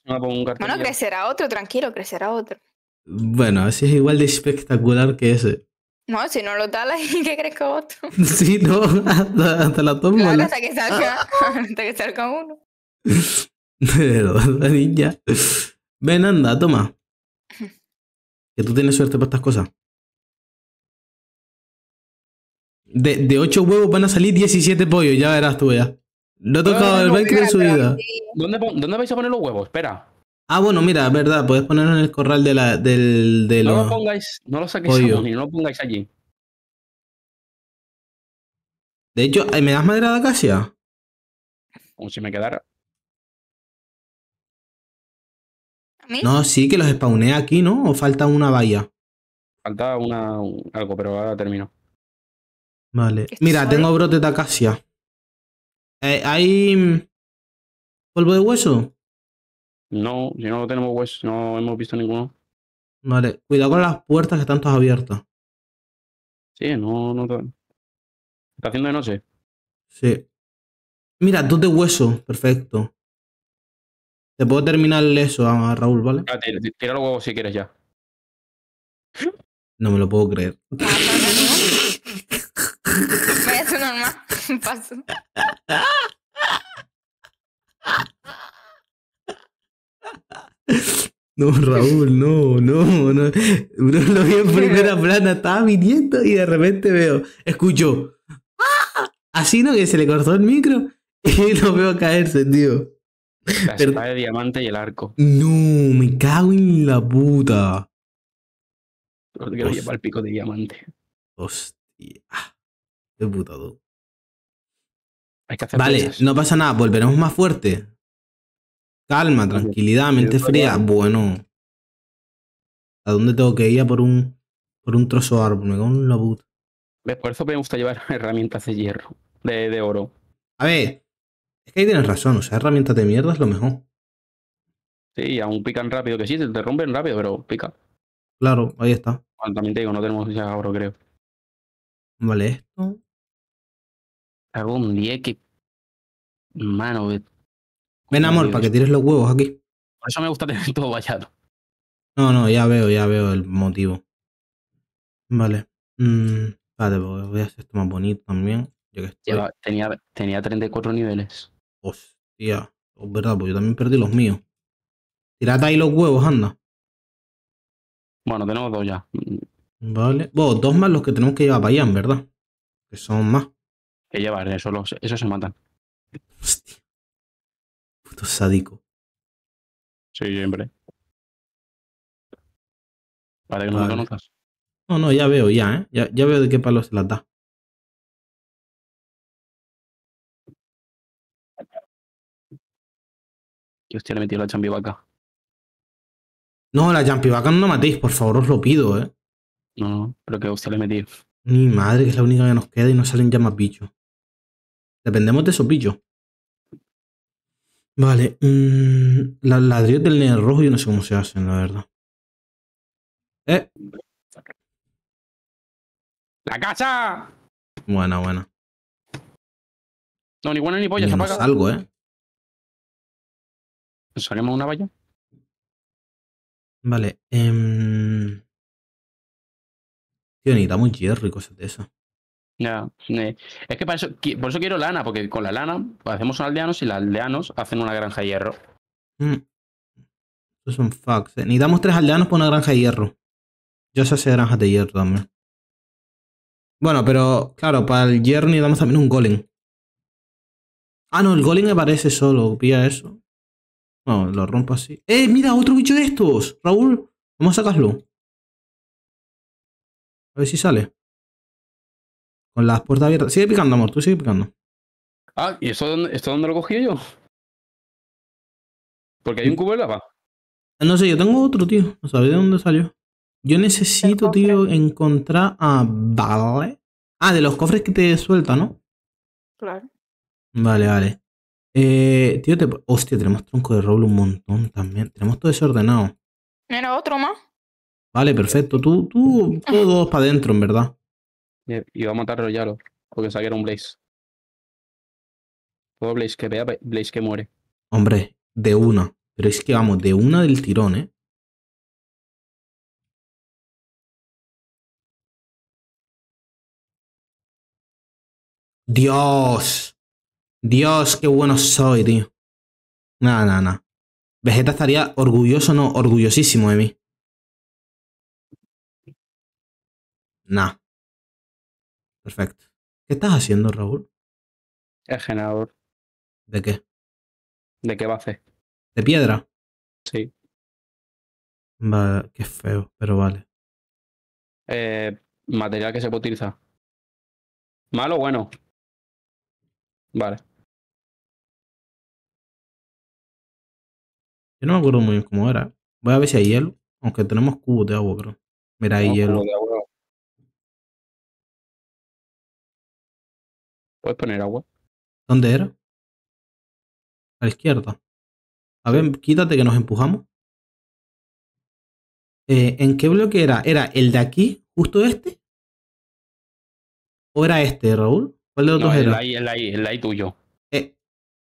Bueno, crecerá otro, tranquilo, crecerá otro. Bueno, así es igual de espectacular que ese. No, si no lo talas y que crezca otro. Sí, no, hasta, hasta la Claro, tómbola. hasta que salga, hasta que salga uno. De verdad, niña. Ven, anda, toma. Que tú tienes suerte para estas cosas. De, de 8 huevos van a salir 17 pollos, ya verás tú ya. No he tocado el Minecraft en su vida. ¿Dónde, ¿Dónde vais a poner los huevos? Espera. Ah, bueno, mira, es verdad, puedes ponerlo en el corral de la, del, de No lo pongáis, no lo saquéis pollo. a ni no lo pongáis allí. De hecho, ¿eh, ¿me das madera de acacia? Como si me quedara. No, sí, que los spawné aquí, ¿no? ¿O falta una valla? Falta una, un- algo, pero ahora termino. Vale. ¿Esto Mira, tengo brotes de acacia. Eh, ¿Hay mm, polvo de hueso? No, si no tenemos huesos, no hemos visto ninguno. Vale. Cuidado con las puertas que están todas abiertas. Sí, no, no. te- Está haciendo de noche. Sí. Mira, dos de hueso. Perfecto. Te puedo terminar eso, a Raúl, ¿vale? Ah, tira, tira los huevos si quieres ya. No me lo puedo creer. Normal. Paso. No, Raúl, no, no, no. Uno lo vi en primera plana, estaba viniendo y de repente veo, escucho. ¡Ah! Así, ¿no? Que se le cortó el micro y lo veo caerse, tío. La Pero- espada de diamante y el arco. No, me cago en la puta. Lo quiero llevar el pico de diamante. Hostia. Qué puta, tú. Hay que hacer Vale, no pasa nada, volveremos más fuerte. Calma, tranquilidad, mente fría. Bueno. ¿A dónde tengo que ir? A por un, por un trozo de árbol. Me cago en la puta. ¿Ves? Por eso me gusta llevar herramientas de hierro, de, de oro. A ver, es que ahí tienes razón. O sea, herramientas de mierda es lo mejor. Sí, aún pican rápido, que sí, se te rompen rápido, pero pica. Claro, ahí está. Bueno, también te digo, no tenemos ya oro, creo. Vale, esto. cago en 10 que. Mano, ve- Ven, amor, para que tires los huevos aquí. por eso me gusta tener todo vallado. No, no, ya veo, ya veo el motivo. Vale. Mm, porque voy a hacer esto más bonito también. Ya que estoy. Lleva- tenía, tenía 34 niveles. Hostia. Es verdad, pues yo también perdí los míos. Tirad ahí los huevos, anda. Bueno, tenemos dos ya. Vale. Bueno, dos más los que tenemos que llevar para allá, en verdad. Que son más. Que llevar, eso, los, esos se matan. Hostia. Puto sádico. Sí, siempre. Para que no Vale. me conozcas. No, no, ya veo, ya, ¿eh? Ya, ya veo de qué palo se las da. Que hostia le he metido la champivaca. No, la Jampivaca no la matéis, por favor, os lo pido, ¿eh? No, no, pero que hostia le he metido. Mi madre, que es la única que nos queda y no salen ya más bichos. Dependemos de esos bichos. Vale. mm, la ladrillos del negro rojo yo no sé cómo se hacen, la verdad. Eh, ¡La casa! buena, buena. No, ni buena ni polla, Yo se no apaga. salgo, ¿eh? ¿Salimos una valla? Vale. em, Tío, necesitamos hierro y cosas de esas. Ya. eh, Es que para eso, qui- por eso quiero lana, porque con la lana pues, hacemos un aldeanos y los aldeanos hacen una granja de hierro. Mm. Estos son facts. eh. Necesitamos tres aldeanos para una granja de hierro. Yo sé hacer granjas de hierro también. Bueno, pero claro, para el hierro necesitamos también un golem. Ah, no, el golem me parece solo. Pilla eso. No, lo rompo así. ¡Eh, mira, otro bicho de estos! Raúl, vamos a sacarlo. A ver si sale. Con las puertas abiertas. Sigue picando, amor, tú sigue picando. Ah, ¿y esto dónde, esto dónde lo cogí yo? Porque hay un cubo de lava. No sé, yo tengo otro, tío. No sabéis de dónde salió. Yo necesito, tío, encontrar a. Vale. Ah, de los cofres que te suelta, ¿no? Claro. Vale, vale. Eh, tío, te... hostia, tenemos tronco de roble un montón también. Tenemos todo desordenado. Mira, otro más. Vale, perfecto. Tú, tú, todos para adentro, en verdad. Y y va a matar ya porque sabía que era un Blaze. Todo Blaze que vea, Blaze que muere. Hombre, de una. Pero es que vamos, de una del tirón, ¿eh? Dios. Dios, qué bueno soy, tío. Nada, nada, nada. Vegeta estaría orgulloso, no, orgullosísimo de mí. Nah. Perfecto. ¿Qué estás haciendo, Raúl? El generador. ¿De qué? ¿De qué base? ¿De piedra? Sí. Vale, qué feo, pero vale. Eh, material que se puede utilizar. ¿Malo o bueno? Vale. Yo no me acuerdo muy bien cómo era. Voy a ver si hay hielo. Aunque tenemos cubos de agua, creo. Mira, hay hielo. cubo de agua. Puedes poner agua. ¿Dónde era? A la izquierda. A ver, quítate que nos empujamos. Eh, ¿En qué bloque era? ¿Era el de aquí? ¿Justo este? ¿O era este, Raúl? ¿Cuál de los No, dos el era? ahí, el ahí, el ahí tuyo. Eh,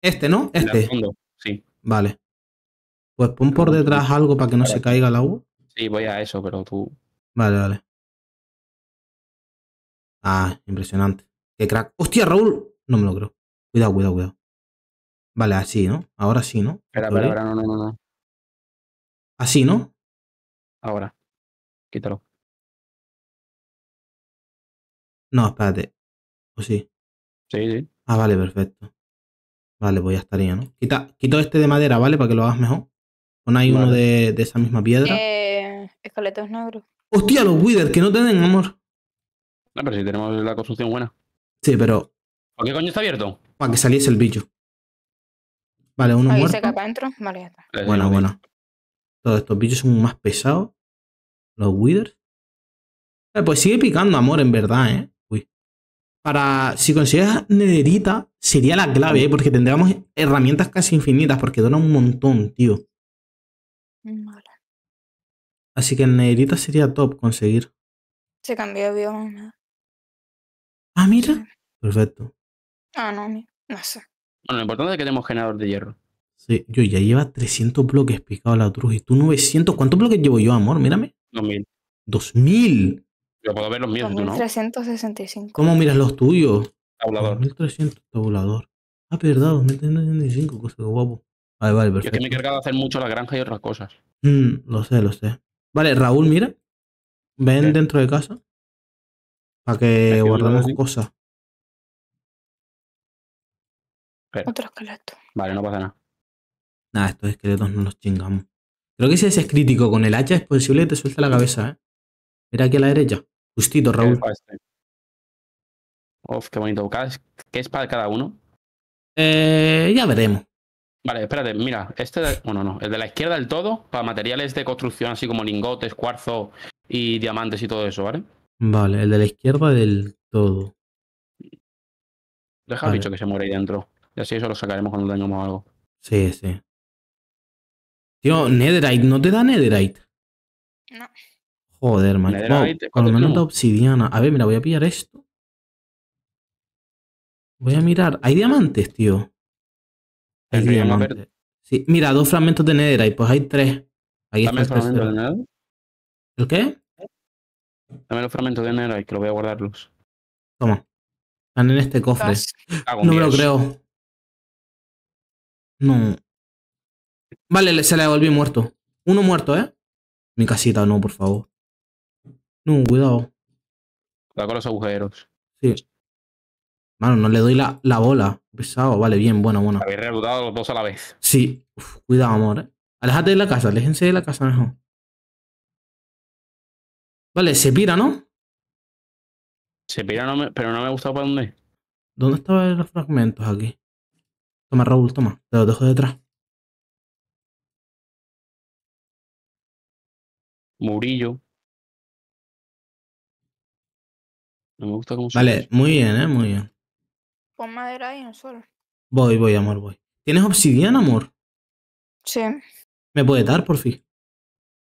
este, ¿no? Este. fondo. Sí. Vale. Pues pon por detrás algo para que no se caiga el agua. Sí, voy a eso, pero tú. Vale, vale. Ah, impresionante. Qué crack. ¡Hostia, Raúl! No me lo creo. Cuidado, cuidado, cuidado. Vale, así, ¿no? Ahora sí, ¿no? Espera, espera, espera, no, no, no, no. Así, ¿no? Ahora. Quítalo. No, espérate. ¿O sí? Sí, sí. Ah, vale, perfecto. Vale, pues ya estaría, ¿no? Quita, quito este de madera, ¿vale? Para que lo hagas mejor. Pon ahí uno de, de esa misma piedra. Eh, esqueletos negros. ¡Hostia, los Wither! Que no te den, amor. No, pero si tenemos la construcción buena. Sí, pero ¿Por qué coño está abierto? para que saliese el bicho. Vale, uno Ahí muerto. se cae para adentro. Vale, ya está. Buena, buena. Todos estos bichos son más pesados. Los Withers. Eh, pues sigue picando, amor, en verdad, ¿eh? Para. Si consigues nederita, sería la clave, ¿eh? Porque tendríamos herramientas casi infinitas, porque duran un montón, tío. Vale. Así que nederita sería top conseguir. Se cambió de bioma. Ah, mira. Perfecto. Ah, no, no sé. Bueno, lo importante es que tenemos generador de hierro. Sí, yo ya lleva 300 bloques picado la Truz y tú 900. ¿Cuántos bloques llevo yo, amor? Mírame. 2000. 2000. Yo puedo ver los míos, tú no. 2365. ¿Cómo miras los tuyos? Tabulador. 2300 tabulador. Ah, verdad, 2365, cosa que guapo. Vale, vale, Yo es que me he perfecto. de hacer mucho la granja y otras cosas. Mm, lo sé, lo sé. Vale, Raúl, mira. Ven ¿Qué? dentro de casa. Para que guardemos cosas. Otro esqueleto. Vale, no pasa nada. Nada, estos esqueletos no los chingamos. Creo que si ese es crítico con el hacha es posible que te suelte la cabeza, ¿eh? Mira aquí a la derecha. Justito, Raúl. ¿Qué es este? Uf, qué bonito. ¿Qué es para cada uno? Eh, ya veremos. Vale, espérate, mira, este, de- bueno, no, el de la izquierda del todo, para materiales de construcción, así como lingotes, cuarzo y diamantes y todo eso, ¿vale? Vale, el de la izquierda del todo. Deja al Vale. bicho que se muere ahí dentro. Y así eso lo sacaremos cuando tengamos algo. Sí, sí. Tío, Netherite, ¿no te da Netherite? No. Joder, macho. Netherite, por lo ¿cuánto menos tenemos? obsidiana. A ver, mira, voy a pillar esto. Voy a mirar. ¿Hay diamantes, tío? Hay diamantes. Sí, mira, dos fragmentos de Netherite. Pues hay tres. Ahí está Dame el el fragmento de tercero. Nether. ¿El qué? Dame los fragmentos de Nether, que lo voy a guardarlos. Toma. Están en este cofre. No me lo creo. No. Vale, le- se le devolví muerto. Uno muerto, ¿eh? Mi casita, no, por favor. No, cuidado. Cuidado con los agujeros. Sí. Mano, no le doy la, la bola. Pesado. Vale, bien, buena, buena. Habéis rebotado los dos a la vez. Sí. Uf, cuidado, amor, ¿eh? Aléjate de la casa, aléjense de la casa mejor. Vale, se pira, ¿no? Se pira, no me- pero no me ha gustado para dónde. ¿Dónde estaban los fragmentos aquí? Toma, Raúl, toma. Te los dejo detrás. Murillo. No me gusta cómo se Vale, muy bien, ¿eh? Muy bien. Pon madera ahí en el suelo. Voy, voy, amor, voy. ¿Tienes obsidiana, amor? Sí. ¿Me puede dar, por fin?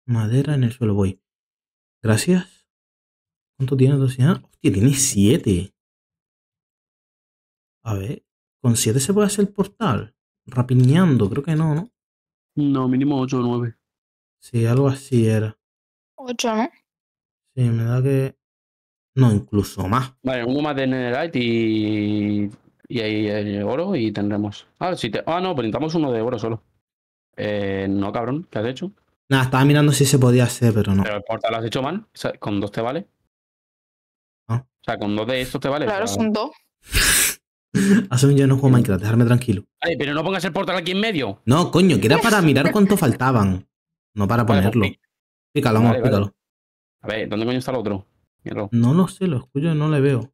Madera en el suelo, voy. Gracias. ¿Cuánto tiene obsidiana? Hostia, tiene siete. A ver, ¿con siete se puede hacer el portal? Rapiñando, creo que no, ¿no? No, mínimo 8 o 9. Sí, algo así era. Ocho, ¿no? Sí, me da que... No, incluso más. Vale, uno más de Netherite y. Y ahí eh, oro y tendremos. Ah, si te... ah, no, pues necesitamos uno de oro solo. Eh, no, cabrón, ¿qué has hecho? Nada, estaba mirando si se podía hacer, pero no. Pero el portal lo has hecho mal. O sea, con dos te vale. Ah. O sea, con dos de estos te vale. Claro, son dos. Hace un día no juego Minecraft, dejarme tranquilo. Ay, pero no pongas el portal aquí en medio. No, coño, que era para mirar cuánto faltaban. No para Vale, pues, ponerlo. Pícalo, Vale, vale. pícalo. A ver, ¿dónde coño está el otro? Míralo. No lo sé, lo escucho y no le veo.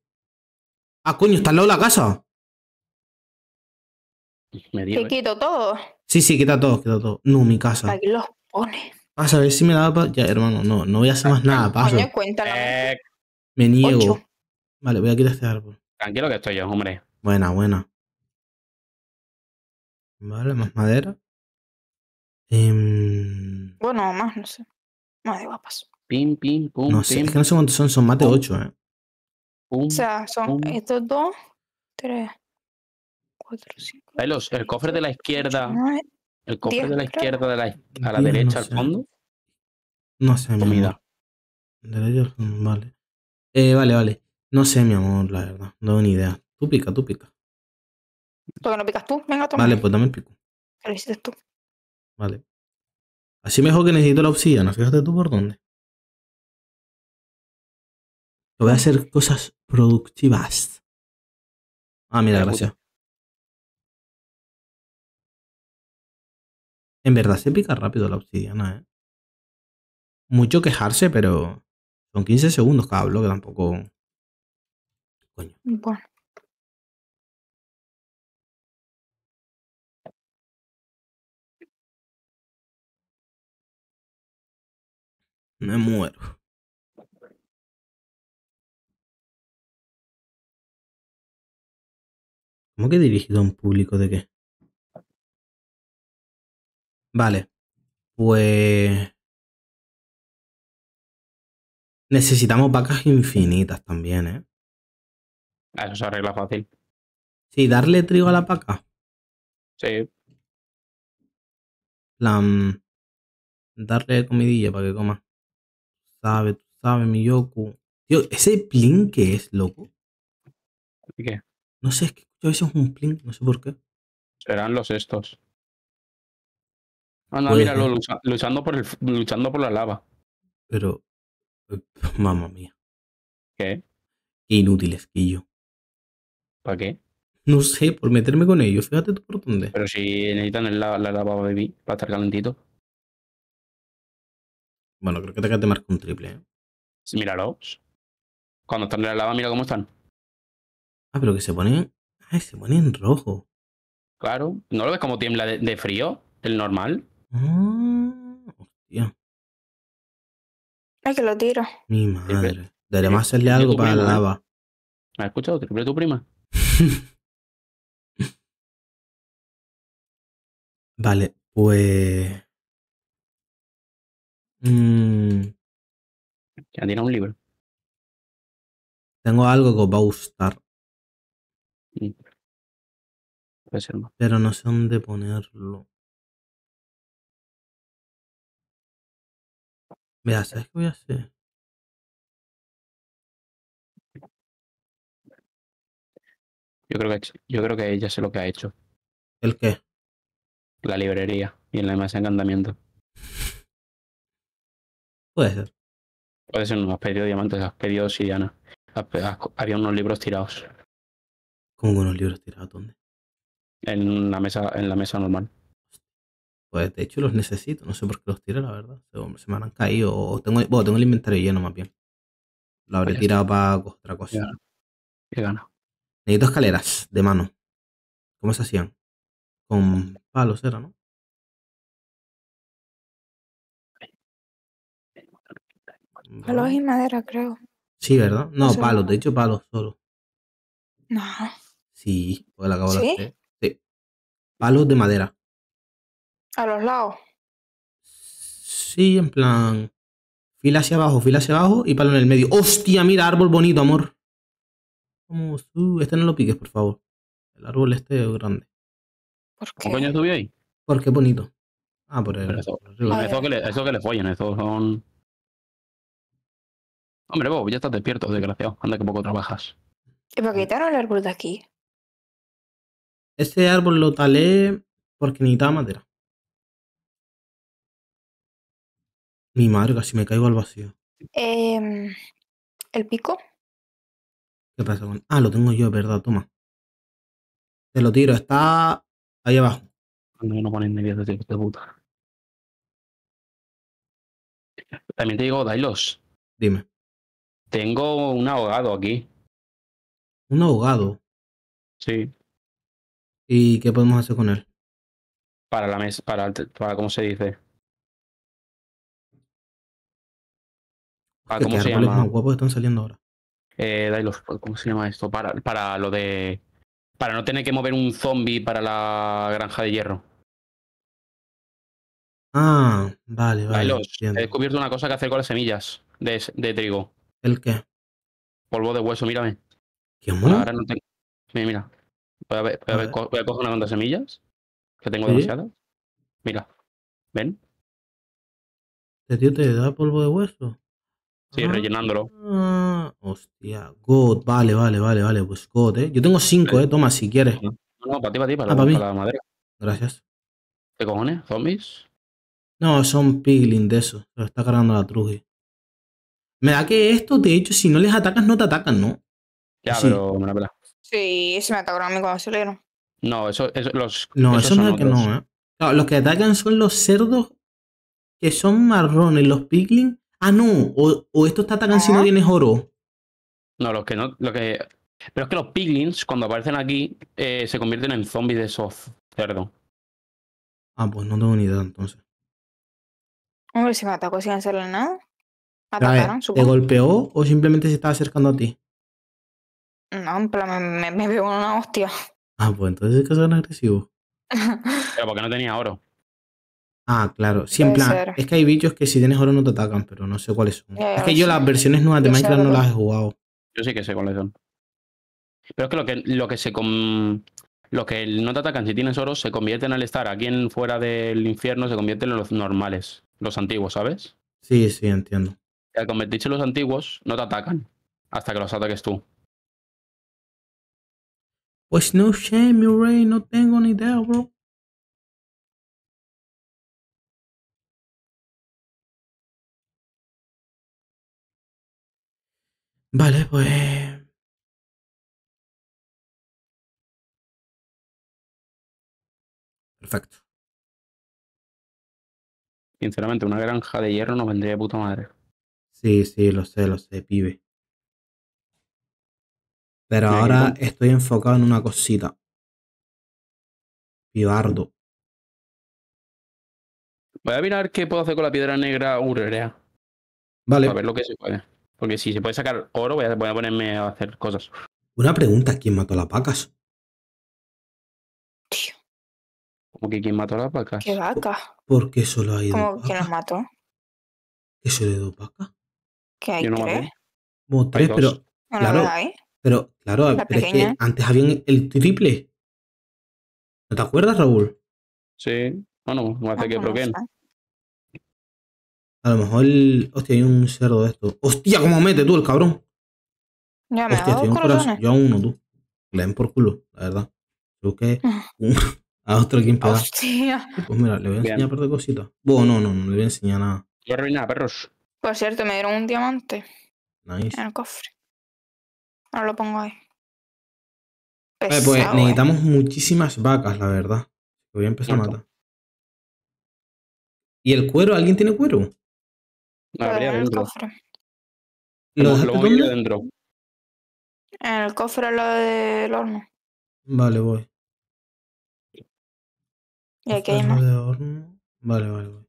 Ah, coño, está al lado de la casa. Me dio. Te quito todo. Sí, sí, quita todo, quita todo. No, mi casa. Aquí los pone. Pasa, a ver si me da pa- Ya, hermano, no, no voy a hacer más nada, paso. Coño. Eh, Me niego. Ocho. Vale, voy a quitar este árbol. tranquilo que estoy yo, hombre. Buena, buena. Vale, más madera. Em, Bueno, más, no sé. Más de guapas. Pim, pim, pum, no sé, pim, es que no sé cuántos son, son más de 8, ¿eh? pum. O sea, son estos dos, tres, cuatro, cinco. Ahí los- el cofre de la izquierda, el cofre diez, de la izquierda de la, a la Diez, derecha, no al sé. fondo, No sé, mi comida. amor. Derecho, mm, vale. Eh, vale, vale. No sé, mi amor, la verdad. No tengo ni idea. Tú pica, tú pica. ¿Por qué no picas tú? Venga, toma. Vale, pues dame el pico. Lo hiciste tú. Vale. Así mejor que necesito la obsidiana. Fíjate tú por dónde. Voy a hacer cosas productivas. Ah, mira, gracias. En verdad se pica rápido la obsidiana, ¿eh? Mucho quejarse, pero son 15 segundos cada bloque, tampoco... Coño. Bueno. Me muero. ¿Cómo que dirigido a un público de qué? Vale. Pues. Necesitamos vacas infinitas también, ¿eh? Ah, Eso se arregla fácil. Sí, darle trigo a la paca. Sí, plan, darle comidilla para que coma. Sabe, tú sabes, mi Yoku. Tío, ese plin que es, loco. ¿y qué? No sé, es que a veces un plin, no sé por qué. Serán los estos. Anda, Puede míralo, lucha- luchando por el, luchando por la lava. Pero, eh, mamma mía, ¿Qué? qué inútiles que yo. ¿Para qué? No sé, por meterme con ellos, fíjate tú por dónde. Pero si necesitan el la, la lava baby para estar calentito. Bueno, creo que te, te marca un triple, ¿eh? Sí, Míralos. Cuando están en la lava, mira cómo están. Ah, pero que se ponen. Ay, se ponen en rojo. Claro. ¿No lo ves como tiembla de, de frío? El normal. Ah, hostia, Ay, que lo tiro. mi madre. Deberíamos hacerle algo para la prima, ¿eh? lava. ¿Me has escuchado? ¿Triple tu prima? Vale, pues. Mm, Ya tiene un libro. tengo algo que os va a gustar, Puede ser más. pero no sé dónde ponerlo. Mira, ¿sabes qué voy a hacer? Yo creo que yo creo que ella sé lo que ha hecho. ¿El qué? La librería y en la mesa de encantamiento. Puede ser. Puede ser, no has pedido diamantes, has pedido obsidiana. Has has había unos libros tirados Como con unos libros tirados, ¿dónde? en la mesa, en la mesa normal. Pues de hecho los necesito, no sé por qué los tiré, la verdad. Se, se me han caído. O tengo, bueno, tengo el inventario lleno más bien. Lo habré tirado para otra cosa. Qué gana. Necesito escaleras de mano. ¿Cómo se hacían? Con palos era, ¿no? Palos y madera, creo. Sí, ¿verdad? No, palos, de hecho palos solo. No. Sí, pues la acabo de ¿Sí? hacer. Sí. Palos de madera. A los lados. Sí, en plan. Fila hacia abajo, fila hacia abajo y palo en el medio. ¡Hostia! Mira, árbol bonito, amor. Vamos, uh, este no lo piques, por favor. El árbol este es grande. ¿Por qué? ¿Cómo coño subió ahí? ¿Por qué bonito? Ah, por el. Pero eso- por Eso que, le, eso que le follen, eso son. Hombre, Bob, ya estás despierto, desgraciado. Anda que poco trabajas. ¿Y para quitar el árbol de aquí? Ese árbol lo talé porque necesitaba madera. Mi madre, casi me caigo al vacío. Em, ¿El pico? ¿Qué pasa con.? Ah, lo tengo yo, es verdad, toma. Te lo tiro, está ahí abajo. Que no ponen nervios de de puta. También te digo, Dailos. Dime. Tengo un ahogado aquí. Un ahogado. Sí. ¿Y qué podemos hacer con él? Para la mesa, para, para ¿cómo se dice? ¿Qué ¿cómo se llama? más guapos están saliendo ahora? Eh, Dailos, ¿cómo se llama esto? Para, para lo de. Para no tener que mover un zombie para la granja de hierro. Ah, vale, vale. Dailos, he descubierto una cosa que hacer con las semillas de, de trigo. ¿El qué? Polvo de hueso, mírame. ¿Qué Bueno, ahora no tengo. Mira, mira. Voy a, ver- voy a ver- voy coger una cuanta semillas. Que tengo ¿Sí? demasiadas. Mira. ¿Ven? ¿Este tío te da polvo de hueso? Sí, rellenándolo. Ah, hostia. God, vale, vale, vale, vale. Pues God, eh. Yo tengo cinco, eh. Toma, si quieres. No, no, para ti, para ti, para, Ah, para la madera. Gracias. ¿Qué cojones? ¿Zombies? No, son piglin de eso. Se lo está cargando la truji. Me da que esto, de hecho, si no les atacas, no te atacan, ¿no? Ya, Sí. pero me la pela. Sí, se me atacaron a mí cuando salieron. No, eso, eso, los. No, eso no es que no, ¿eh? Claro, los que atacan son los cerdos que son marrones, los piglin. Ah, no. O, o estos te atacan si no tienes oro. No, los que no. Lo que... Pero es que los piglins, cuando aparecen aquí, eh, se convierten en zombies de esos cerdos. Ah, pues no tengo ni idea entonces. Hombre, si me atacó sin hacerle nada. Me Pero a ver, atacaron, ¿Te golpeó o simplemente se estaba acercando a ti? No, en plan, me, me, me pegó una hostia. Ah, pues entonces es que son agresivos. Pero porque no tenía oro. Ah, claro. Sí, en Puede plan, ser. es que hay bichos que si tienes oro no te atacan, pero no sé cuáles son. Ya, ya es que lo yo sé. las versiones nuevas de Yo sé Minecraft no lo que- las he jugado. Yo sí que sé cuáles son. Pero es que lo que, lo que se com- lo que no te atacan si tienes oro se convierten al estar aquí en fuera del infierno, se convierten en los normales, los antiguos, ¿sabes? Sí, sí, entiendo. Y al convertirse en los antiguos, no te atacan hasta que los ataques tú. Pues no sé, mi rey, no tengo ni idea, bro. Vale, pues. Perfecto. Sinceramente, una granja de hierro nos vendría de puta madre. Sí, sí, lo sé, lo sé, pibe. Pero ahora estoy enfocado en una cosita. Pibardo. Voy a mirar qué puedo hacer con la piedra negra urea. Vale. A ver lo que se puede. Porque si se puede sacar oro, voy a, voy a ponerme a hacer cosas. Una pregunta, ¿quién mató a las vacas? Tío, Como que quién mató a las vacas. qué vaca. ¿Por qué solo hay dos ¿Cómo nos vacas? mató? ¿Qué solo hay dos vacas? ¿Que hay Yo no tres? Como tres, dos. pero, ¿No Claro. ahí? Pero, claro, La pero es que antes habían el triple. ¿No te acuerdas, Raúl? Sí. Bueno, me hace Ah, que sé. A lo mejor, el- hostia, hay un cerdo de esto. ¡Hostia, cómo mete tú, el cabrón! Ya me ha Hostia, estoy corazones. corazón. Yo a uno, tú. Le den por culo, la verdad. Creo que Ah. un- a otro quien pega. Hostia. Pues mira, le voy a Bien. enseñar un par de cositas. Bueno, no, no, no le voy a enseñar nada. No arruina, perros. Por cierto, me dieron un diamante Nice. en el cofre. Ahora lo pongo ahí. Vale, pues Pesado, ¿eh? necesitamos muchísimas vacas, la verdad. Voy a empezar a matar. ¿Y el cuero? ¿Alguien tiene cuero? Lo Habría el cofre. ¿Lo Lo, dentro. En el cofre lo del horno. Vale, voy. Y aquí hay más. de horno. Vale, vale, voy.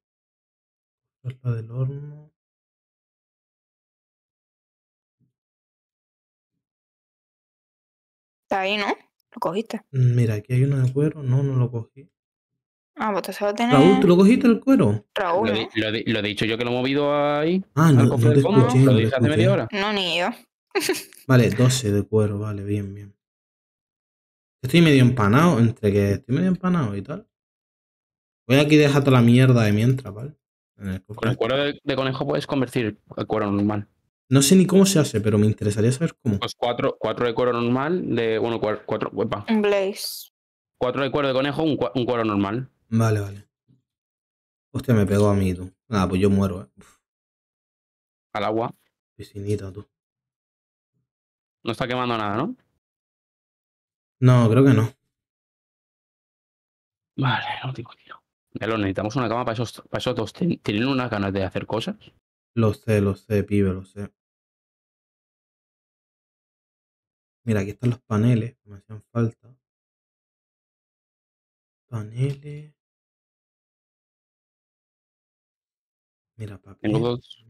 Lo del horno. Está ahí, ¿no? Lo cogiste. Mm, Mira, aquí hay uno de cuero. No, no lo cogí. Ah, pues te lo tiene Raúl, ¿tú lo cogiste el cuero? Raúl, Lo, lo he dicho yo que lo he movido ahí. Ah, no, no te fondo. escuché, Lo no dije hace media hora. No, ni yo. Vale, 12 de cuero, vale, bien, bien. Estoy medio empanado, entre que estoy medio empanado y tal. Voy aquí a dejar toda la mierda de mientras, ¿vale? En el Con el cuero de, de conejo puedes convertir al cuero normal. No sé ni cómo se hace, pero me interesaría saber cómo. Pues cuatro, cuatro de cuero normal, de. Bueno, cuatro, cuatro, uepa. Un blaze. cuatro de cuero de conejo, un, un cuero normal. Vale, vale. Hostia, me pegó a mí, tú. Nada, pues yo muero, eh. Uf, Al agua. piscinita, tú. No está quemando nada, ¿no? No, creo que no. Vale, no tengo tiro. Melo, necesitamos una cama para esos, para esos dos. ¿Tien- ¿Tienen unas ganas de hacer cosas? Lo sé, lo sé, pibe, lo sé. Mira, aquí están los paneles que me hacían falta. Paneles. Mira, papel. Tengo dos.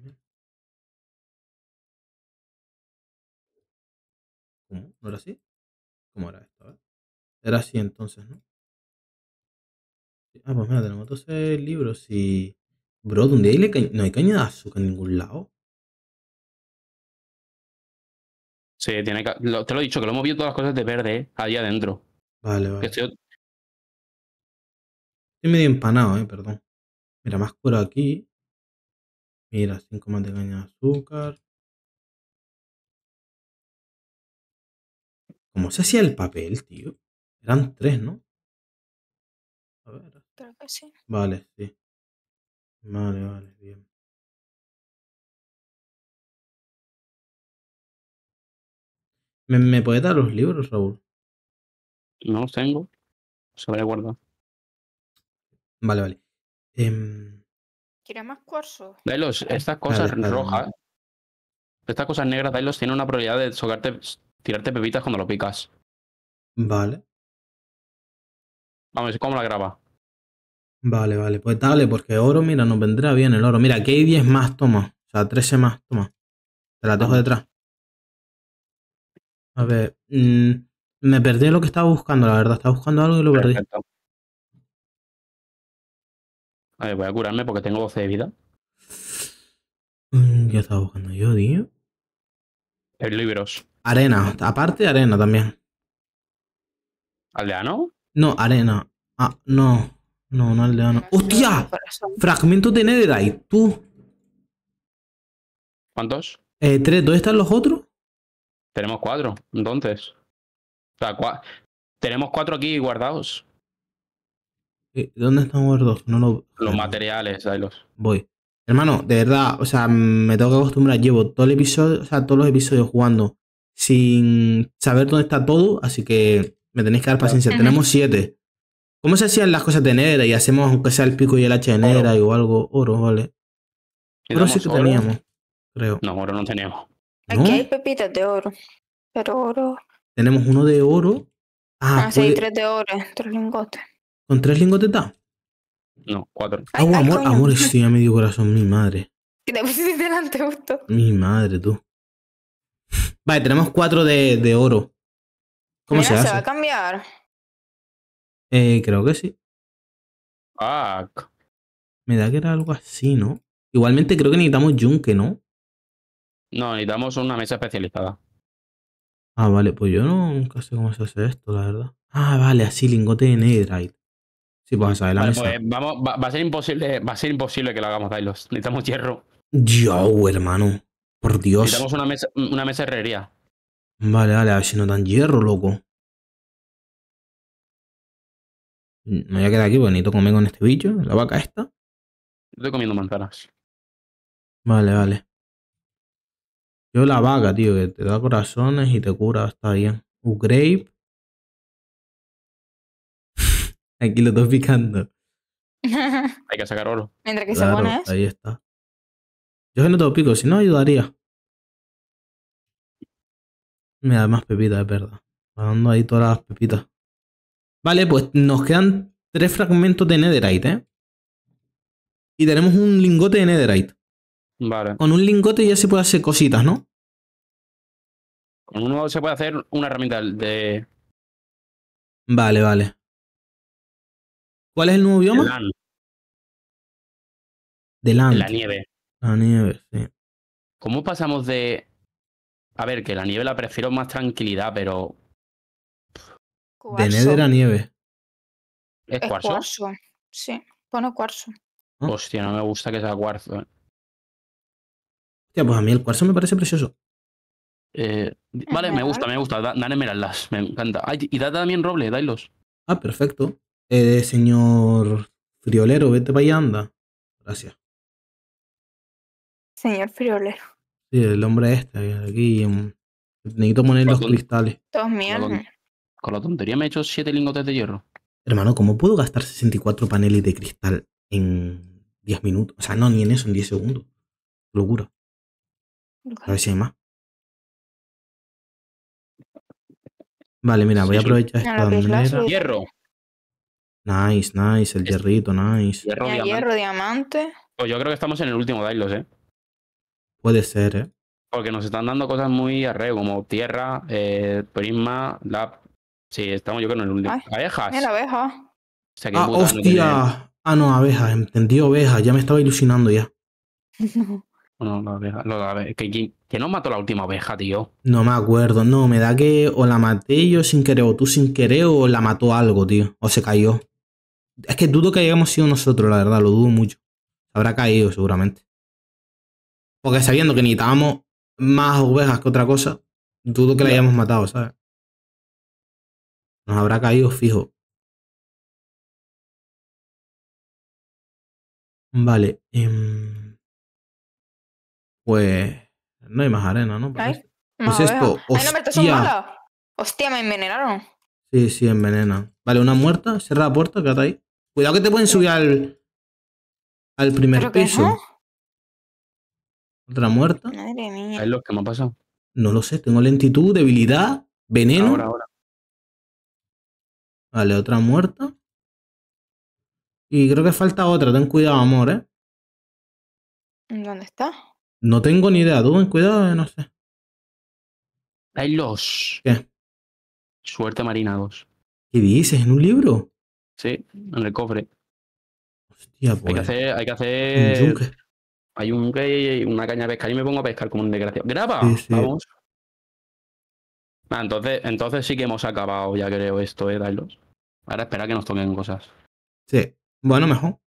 ¿Cómo? ¿No era así? ¿Cómo era esto? A ver. Era así entonces, ¿no? Ah, pues mira, tenemos 12 libros y... Bro, ¿dónde hay le ca- no hay caña de azúcar en ningún lado? Sí, tiene que. lo- te lo he dicho, que lo hemos movido todas las cosas de verde eh, ahí adentro. Vale, vale. estoy- Estoy medio empanado, eh, perdón. Mira, más cuero aquí. Mira, 5 más de caña de azúcar. ¿Cómo se hacía el papel, tío? Eran tres, ¿no? A ver. Creo que sí. Vale, sí. Vale, vale, bien. ¿Me, me puedes dar los libros, Raúl? no los tengo. Se me guardado. Vale, vale. Em, ¿Quieres más cuarzo? Dailos, estas cosas rojas, estas cosas negras, Dailos, tienen una probabilidad de socarte, tirarte pepitas cuando lo picas. vale. Vamos, es como la grava. Vale, vale. Pues dale, porque oro, mira, nos vendrá bien el oro. Mira, aquí hay 10 más, toma. O sea, 13 más, toma. Te las dejo detrás. A ver. mm, me perdí lo que estaba buscando, la verdad. Estaba buscando algo y lo perdí. Perfecto. A ver, voy a curarme porque tengo 12 de vida. Mm, ¿Qué estaba buscando yo, tío? Eh, libros. Arena. Aparte, arena también. ¿Aldeano? No, arena. Ah, no. No, no aldeano. No, ¡Hostia! corazón. Fragmentos de Netherite. Tú. ¿Cuántos? Eh, tres. ¿Dónde están los otros? Tenemos cuatro, entonces. O sea, cua- tenemos cuatro aquí guardados. Eh, ¿Dónde están los dos? No lo. Los materiales, Dailos. Voy. Hermano, de verdad, o sea, me tengo que acostumbrar. Llevo todo el episodio, o sea, todos los episodios jugando sin saber dónde está todo, así que me tenéis que dar paciencia. Tenemos siete. ¿Cómo se hacían las cosas de Nedra? Y hacemos, aunque sea el pico y el hacha de Nedra o algo. Oro, vale. Oro sí que oro. teníamos, creo. No, oro no teníamos. ¿No? Aquí hay pepitas de oro. Pero oro. Tenemos uno de oro. Ah, Ah, sí, hay tres de oro, tres lingotes. ¿Con tres lingotes da? No, cuatro. Ay, Ah, ay, amor, coño. amor, estoy a medio corazón, mi madre. Que te pusiste delante justo. Mi madre, tú. Vale, tenemos cuatro de, de oro. ¿Cómo Mira, se se hace? va a cambiar. Eh, creo que sí. Fuck. Me da que era algo así, ¿no? Igualmente creo que necesitamos yunque, ¿no? No, necesitamos una mesa especializada. Ah, vale, pues yo no, nunca sé cómo se hace esto, la verdad. Ah, vale, así, lingote de netherite. Sí, pues a saber la Vale, mesa. pues vamos, va, va a ser imposible, va a ser imposible que lo hagamos, Dailos. Necesitamos hierro. Yo, hermano. Por Dios. Necesitamos una mesa, una mesa herrería. Vale, vale, a ver si no dan hierro, loco. Me voy a quedar aquí necesito comer con este bicho, la vaca esta. Estoy comiendo manzanas. Vale, vale. Yo la vaca, tío, que te da corazones y te cura, está bien. Upgrade. Aquí lo estoy picando. Hay que sacar oro. Mientras que Claro, se pone eso. ahí está. Yo que no tengo pico, si no ayudaría. Me da más pepitas, es verdad. Dando ahí todas las pepitas. Vale, pues nos quedan tres fragmentos de netherite, ¿eh? Y tenemos un lingote de netherite. Vale. Con un lingote ya se puede hacer cositas, ¿no? Con uno se puede hacer una herramienta de Vale, vale. ¿Cuál es el nuevo bioma? Land. la nieve. La nieve, sí. ¿Cómo pasamos de. A ver, que la nieve la prefiero más tranquilidad, pero. De nether a nieve. ¿Es Es cuarzo? cuarzo. Sí, pone cuarzo. ¿no? Hostia, no me gusta que sea cuarzo. Eh. Hostia, pues a mí el cuarzo me parece precioso. Eh, vale, me gusta, me gusta. Da- Dale esmeraldas, me encanta. Ay, y da también roble, dailos. Ah, perfecto. Eh, señor friolero, vete para allá, anda. Gracias. Señor friolero. Sí, el hombre este, aquí. mm, Necesito poner los Todos cristales. con- mierda. Con la tontería me he hecho siete lingotes de hierro. Hermano, ¿cómo puedo gastar 64 paneles de cristal en 10 minutos? O sea, no, ni en eso, en 10 segundos. Locura. A ver si hay más. Vale, mira, voy a Sí, sí. aprovechar esta la azul. Hierro. Nice, nice, el hierrito, nice. Hierro, diamante. hierro, diamante. Pues yo creo que estamos en el último Dailos, ¿eh? Puede ser, ¿eh? Porque nos están dando cosas muy arreo, como tierra, eh, prisma, lab. Sí, estamos yo creo en el último. Ay, Abejas. Mira la abeja. O sea, Ah, no tiene- hostia. Ah, no, abejas, entendí ovejas, ya me estaba ilusionando ya. Bueno, la. ¿Que, que, nos mató la última abeja, tío. No me acuerdo, no, me da que o la maté yo sin querer o tú sin querer o la mató algo, tío. O se cayó. Es que dudo que hayamos sido nosotros, la verdad, lo dudo mucho. Habrá caído seguramente. Porque sabiendo que necesitábamos más ovejas que otra cosa, dudo que la Ya. hayamos matado, ¿sabes? Nos habrá caído fijo. Vale. em, pues no hay más arena, ¿no? Ay, Parece. Más es esto? Ay, no, pero son Hostia. malas. Hostia, me envenenaron. Sí, sí, envenena. Vale, una muerta, cierra la puerta, quédate ahí. Cuidado que te pueden subir al, al primer ¿Pero qué? piso. ¿No? Otra muerta. Madre mía. Es lo que me ha pasado. No lo sé, tengo lentitud, debilidad, veneno. Ahora, ahora. Vale, otra muerta. Y creo que falta otra, ten cuidado, amor, ¿eh? ¿Dónde está? No tengo ni idea, tú cuidado, eh, no sé. Dailos. ¿Qué? Suerte Marina 2. ¿Qué dices? ¿En un libro? Sí, en el cofre. Hostia, Hay que pues. hacer, hay que un hacer. yunque. Hay un que una caña de pescar y me pongo a pescar como un desgraciado. ¡Graba! Sí, sí. Vamos. Ah, entonces, entonces sí que hemos acabado, ya creo, esto, ¿eh, Dailos? Ahora espera que nos toquen cosas. Sí. Bueno, mejor.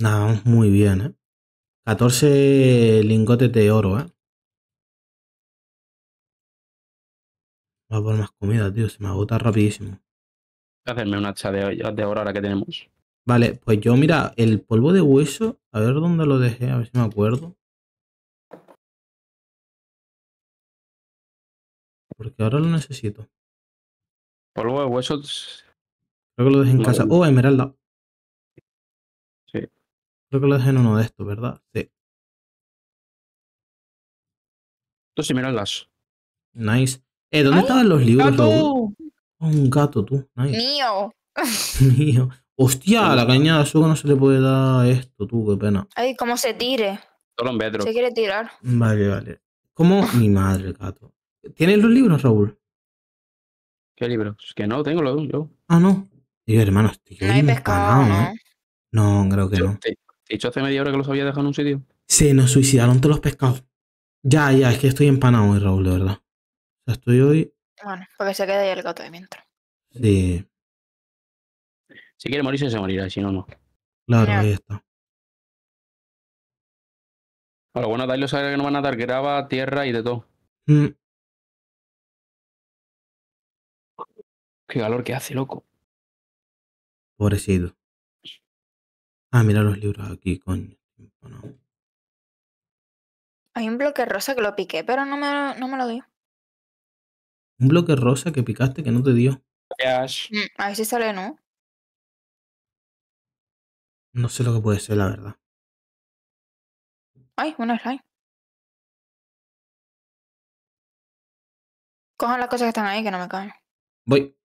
Nada, muy bien, ¿eh? 14 lingotes de oro, ¿eh? Voy a por más comida, tío. Se me agota rapidísimo. Voy a hacerme una hacha de, de oro ahora que tenemos. Vale, pues yo, mira, el polvo de hueso, a ver dónde lo dejé, a ver si me acuerdo. Porque ahora lo necesito. Polvo de huesos. Creo que lo dejé en No, casa. Oh, esmeralda. Creo que lo dejé en uno de estos, ¿verdad? Sí. Tú sí las. Nice. Eh, ¿dónde ¡Ay! estaban los libros, Raúl? ¡Gato! Oh, un gato, tú. Nice. ¡Mío! Mío. Hostia, a la caña de azúcar no se le puede dar esto, tú, qué pena. Ay, cómo se tire. Solo en Bedrock. Se quiere tirar. Vale, vale. ¿Cómo? Mi madre, el gato. ¿Tienes los libros, Raúl? ¿Qué libros? Que no tengo los yo. Ah, no. Digo, hermano, estoy No hay pescado, empanado, ¿no? ¿eh? No, creo que Yo no. Te, dicho hace media hora que los había dejado en un sitio. Se nos suicidaron todos los pescados. Ya, ya, es que estoy empanado hoy, Raúl, de verdad. O sea, estoy hoy. Bueno, porque se quede ahí el gato de mientras. Sí, Si quiere morirse, se morirá, y si no, no. claro, Ya. ahí está. Bueno, lo bueno de Dailos sabe que no van a dar grava, tierra y de todo. Mm, Qué calor que hace, loco. pobrecito. Ah, mira los libros aquí, coño. Hay un bloque rosa que lo piqué, pero no me, no me lo dio. Un bloque rosa que picaste que no te dio. Mm, a ver si sale, ¿no? No sé lo que puede ser, la verdad. Ay, una slime. Cojan las cosas que están ahí, que no me caen. Voy.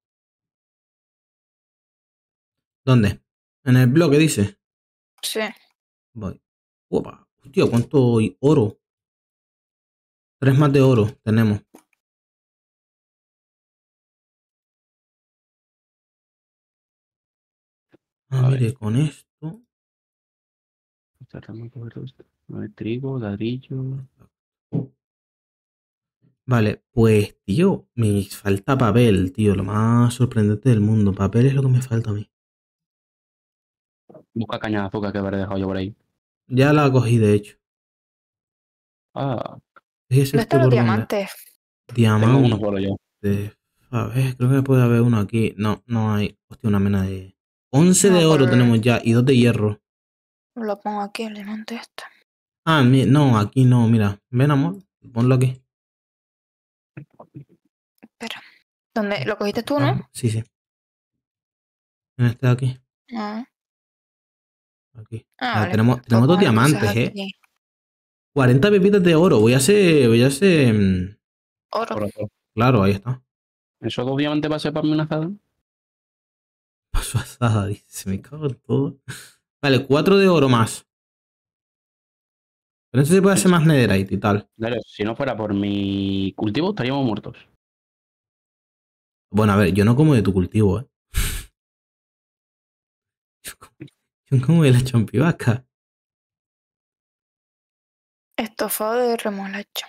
¿Dónde? En el bloque dice. Sí. Voy. Opa. Hostia, cuánto y- oro. Tres más de oro tenemos. Ah, A ver. con esto. A ver, trigo, ladrillo. Vale, pues, tío, me falta papel, tío. Lo más sorprendente del mundo. Papel es lo que me falta a mí. Busca caña de azúcar que habré dejado yo por ahí. Ya la cogí, de hecho. Ah, ¿Dónde están los por dónde. diamantes? tengo uno Diamante. solo yo. A ver, creo que puede haber uno aquí. No, no hay. Hostia, una mena de. 11 de No, oro por- tenemos ya y dos de hierro. Lo pongo aquí, el diamante este. Ah, mi- no, aquí no, mira. Ven, amor, ponlo aquí. Espera. ¿Dónde? ¿Lo cogiste tú, no? Ah, sí, sí. En este de aquí. Ah, Aquí. ah, Ah, vale. tenemos tenemos dos diamantes, ¿eh? aquí. 40 pepitas de oro. Voy a hacer. Voy a hacer. mm, Oro. Claro, ahí está. ¿Esos dos diamantes va a ser para mí una azada? Paso asada, dice. Me cago en todo. Vale, 4 de oro más. Pero eso se puede hacer más netherite y tal. Claro, si no fuera por mi cultivo, estaríamos muertos. Bueno, a ver, yo no como de tu cultivo, ¿eh? Como de la champivaca. Estofado de remolacha.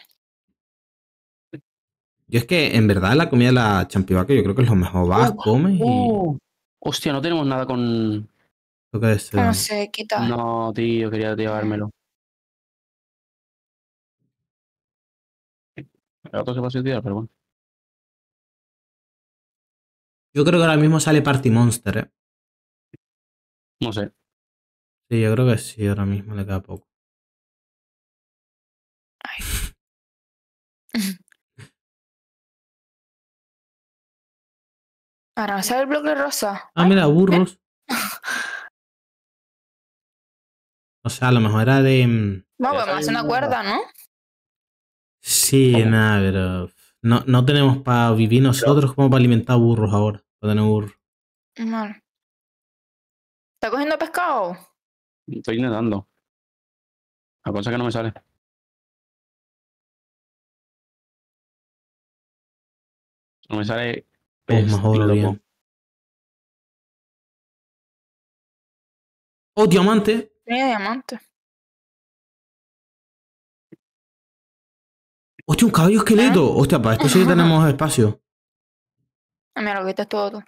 Yo es que en verdad la comida de la champivaca yo creo que es lo mejor. Vas, Uh, comes y Oh, hostia, no tenemos nada con. lo que sea. No sé, quita. No, tío, quería llevármelo. El otro se va a suicidar, pero bueno. Yo creo que ahora mismo sale Party Monster, ¿eh? No sé. Sí, yo creo que sí, ahora mismo le queda poco. Ahora me sale el bloque rosa. Ah, mira, burros. O sea, a lo mejor era de. mm, vamos a hacer salió una un cuerda, ¿no? Sí, nada, pero. No, no tenemos para vivir nosotros como para alimentar burros ahora. Para tener burros. Vale. ¿Está cogiendo pescado? Estoy intentando. La cosa es que no me sale. No me sale. Pues más bien. ¡Oh, diamante! Tiene diamante. Hostia, un caballo esqueleto. Hostia, para esto sí que tenemos espacio. Mira, lo quitas todo tú.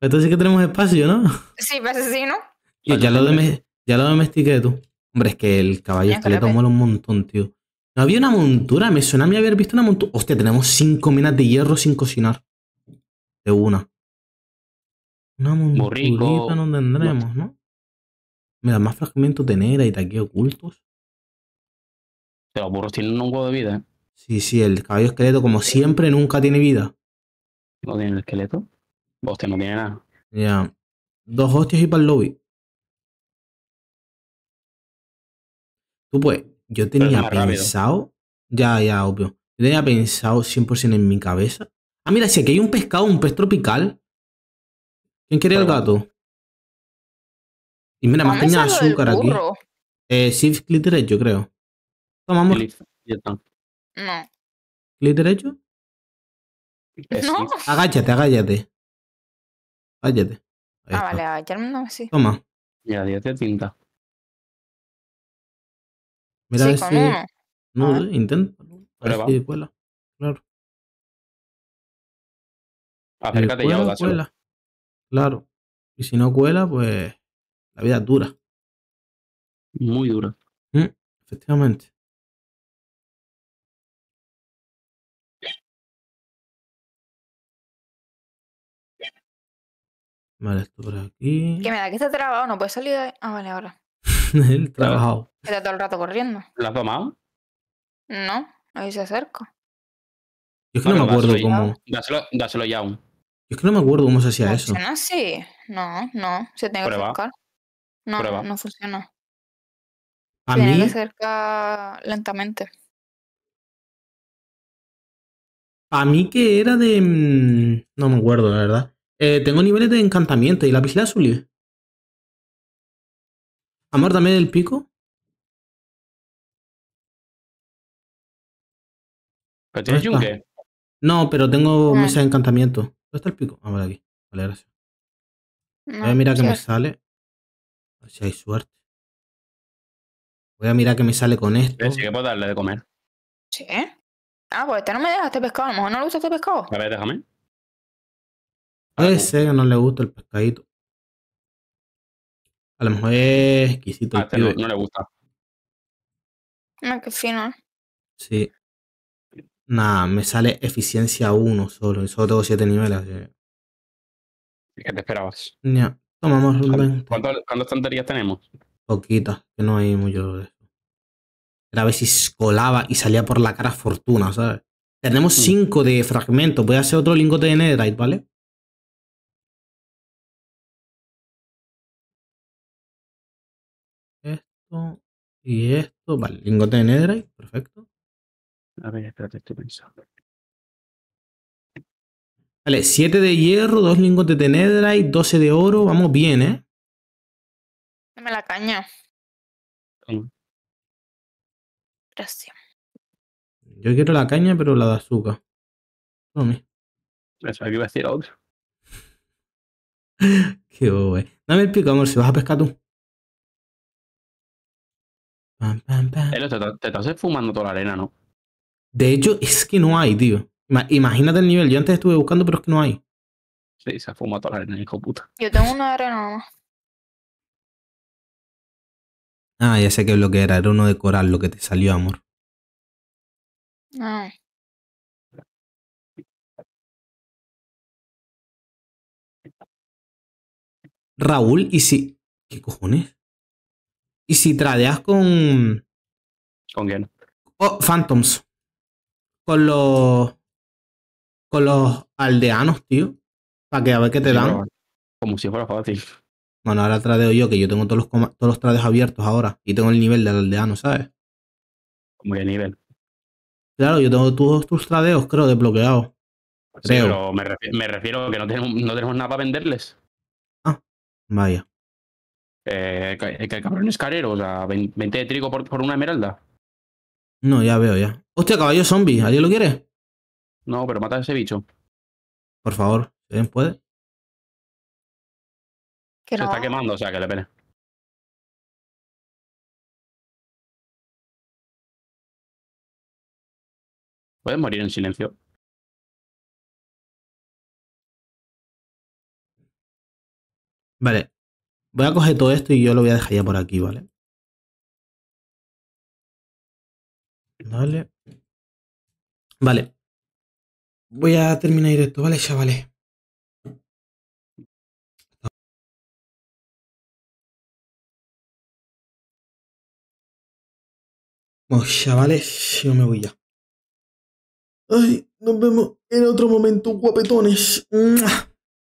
Esto sí que tenemos espacio, ¿no? Sí, parece sí, ¿no? Ya, lo ya lo domestiqué tú. Hombre, es que el caballo Ya, esqueleto espérate. mola un montón, tío. No había una montura, me suena a mí haber visto una montura. Hostia, tenemos cinco minas de hierro sin cocinar. De una. Una monturita no tendremos, ¿no? Mira, más fragmentos de negra y de aquí ocultos. Pero burros tienen un huevo de vida, ¿eh? Sí, sí, el caballo esqueleto, como siempre, nunca tiene vida. No tienen esqueleto. Hostia, no tiene nada. Ya. Dos hostias y para el lobby. Tú pues, yo tenía pensado. Ya, ya, obvio. Yo tenía pensado 100% en mi cabeza. Ah, mira, si aquí hay un pescado, un pez tropical. ¿Quién quería el gato? Y mira, más ¿Cómo caña de es lo del azúcar aquí. Eh, sí, clic derecho, creo. Tomamos ya. No. clic derecho. Es No. Agáchate, agáchate. Agáchate. Ah, vale, a ver, ya no, sí. Toma. Mira, 10 de tinta. Mira a sí, ver si. No, A ver. intenta. A ver si cuela. Claro. Acércate ya cuela, dáselo. cuela. Claro. Y si no cuela, pues la vida es dura. Muy duro. Efectivamente. Vale, esto por aquí. Que me da que está trabado, no puede salir de ahí. Ah, vale, ahora. El trabajado. Está todo el rato corriendo. ¿La has tomado? No, ahí se acerca. Yo es que no me acuerdo cómo. Dáselo, dáselo ya aún. Yo es que no me acuerdo cómo se hacía eso. ¿Funciona así? No, no. Se tiene que acercar. No, Prueba. no funciona. A Se tiene mí, que acercar lentamente. a mí que era de. mm, No me acuerdo, la verdad. Eh, tengo niveles de encantamiento y la piscina azul. Amor, dame el pico. ¿Pero tienes yunque? No, pero tengo Ah. mesa de encantamiento. ¿Dónde está el pico? Ah, vale, aquí. Vale, gracias. Voy a mirar que me sale. A ver si hay suerte. Voy a mirar que me sale con esto. Sí que puedes darle de comer. Sí. Ah, pues este no me deja este pescado. A lo mejor no le gusta este pescado. A ver, déjame. Puede ser que no le gusta el pescadito. A lo mejor es exquisito A el este no, le gusta. No, qué fino. Sí. Nah, me sale eficiencia 1 solo. Y solo tengo 7 niveles. así que- ¿Qué te esperabas? Ya. Tomamos. ¿Cuántas estanterías tenemos? Poquitas, que no hay mucho de eso. Era a ver si colaba y salía por la cara fortuna, ¿sabes? Tenemos Mm. 5 de fragmentos. Voy a hacer otro lingote de netherite, ¿vale? Esto y esto. Vale, lingote de netherite, perfecto. A ver, espérate, estoy pensando. Vale, 7 de hierro, 2 lingotes de netherite, 12 de oro. Vamos bien, ¿eh? Dame la caña. Gracias. Yo quiero la caña, pero la de azúcar. Tome. Eso, aquí iba a decir otro. Qué bobo, eh. Dame el pico, amor, si vas a pescar tú. Pam, pam, pam. Elo, te, te estás esfumando toda la arena, ¿no? De hecho, es que no hay, tío. Ima- Imagínate el nivel. Yo antes estuve buscando, pero es que no hay. Sí, se ha fumado toda la arena, hijo puta. Yo tengo una arena más. Ah, ya sé que lo que era. Era uno de coral lo que te salió, amor. Ah, Raúl, ¿y si. ¿Qué cojones? ¿Y si tradeas con. ¿Con quién? Oh, Phantoms. Con los. Con los aldeanos, tío. Para que a ver qué te Sí, dan. Como si fuera fácil. Bueno, ahora tradeo yo, que yo tengo todos los, todos los tradeos abiertos ahora. Y tengo el nivel del aldeano, ¿sabes? Como que nivel. Claro, yo tengo todos tus tradeos, creo, desbloqueados. Sí, Creo. pero me refiero, me refiero a que no tenemos, no tenemos nada para venderles. Vaya. Eh, que, que el cabrón es carero, o sea, 20 20 de trigo por, por una esmeralda. No, ya veo, ya. Hostia, caballo zombie. ¿Alguien lo quiere? No, pero mata a ese bicho. Por favor, alguien puede. que Se no. está quemando, o sea, que le pene. Puedes morir en silencio. Vale. Voy a coger todo esto y yo lo voy a dejar ya por aquí, ¿vale? Vale. Vale. Voy a terminar esto, ¿vale, chavales? Bueno, chavales, yo me voy ya. Ay, nos vemos en otro momento, guapetones.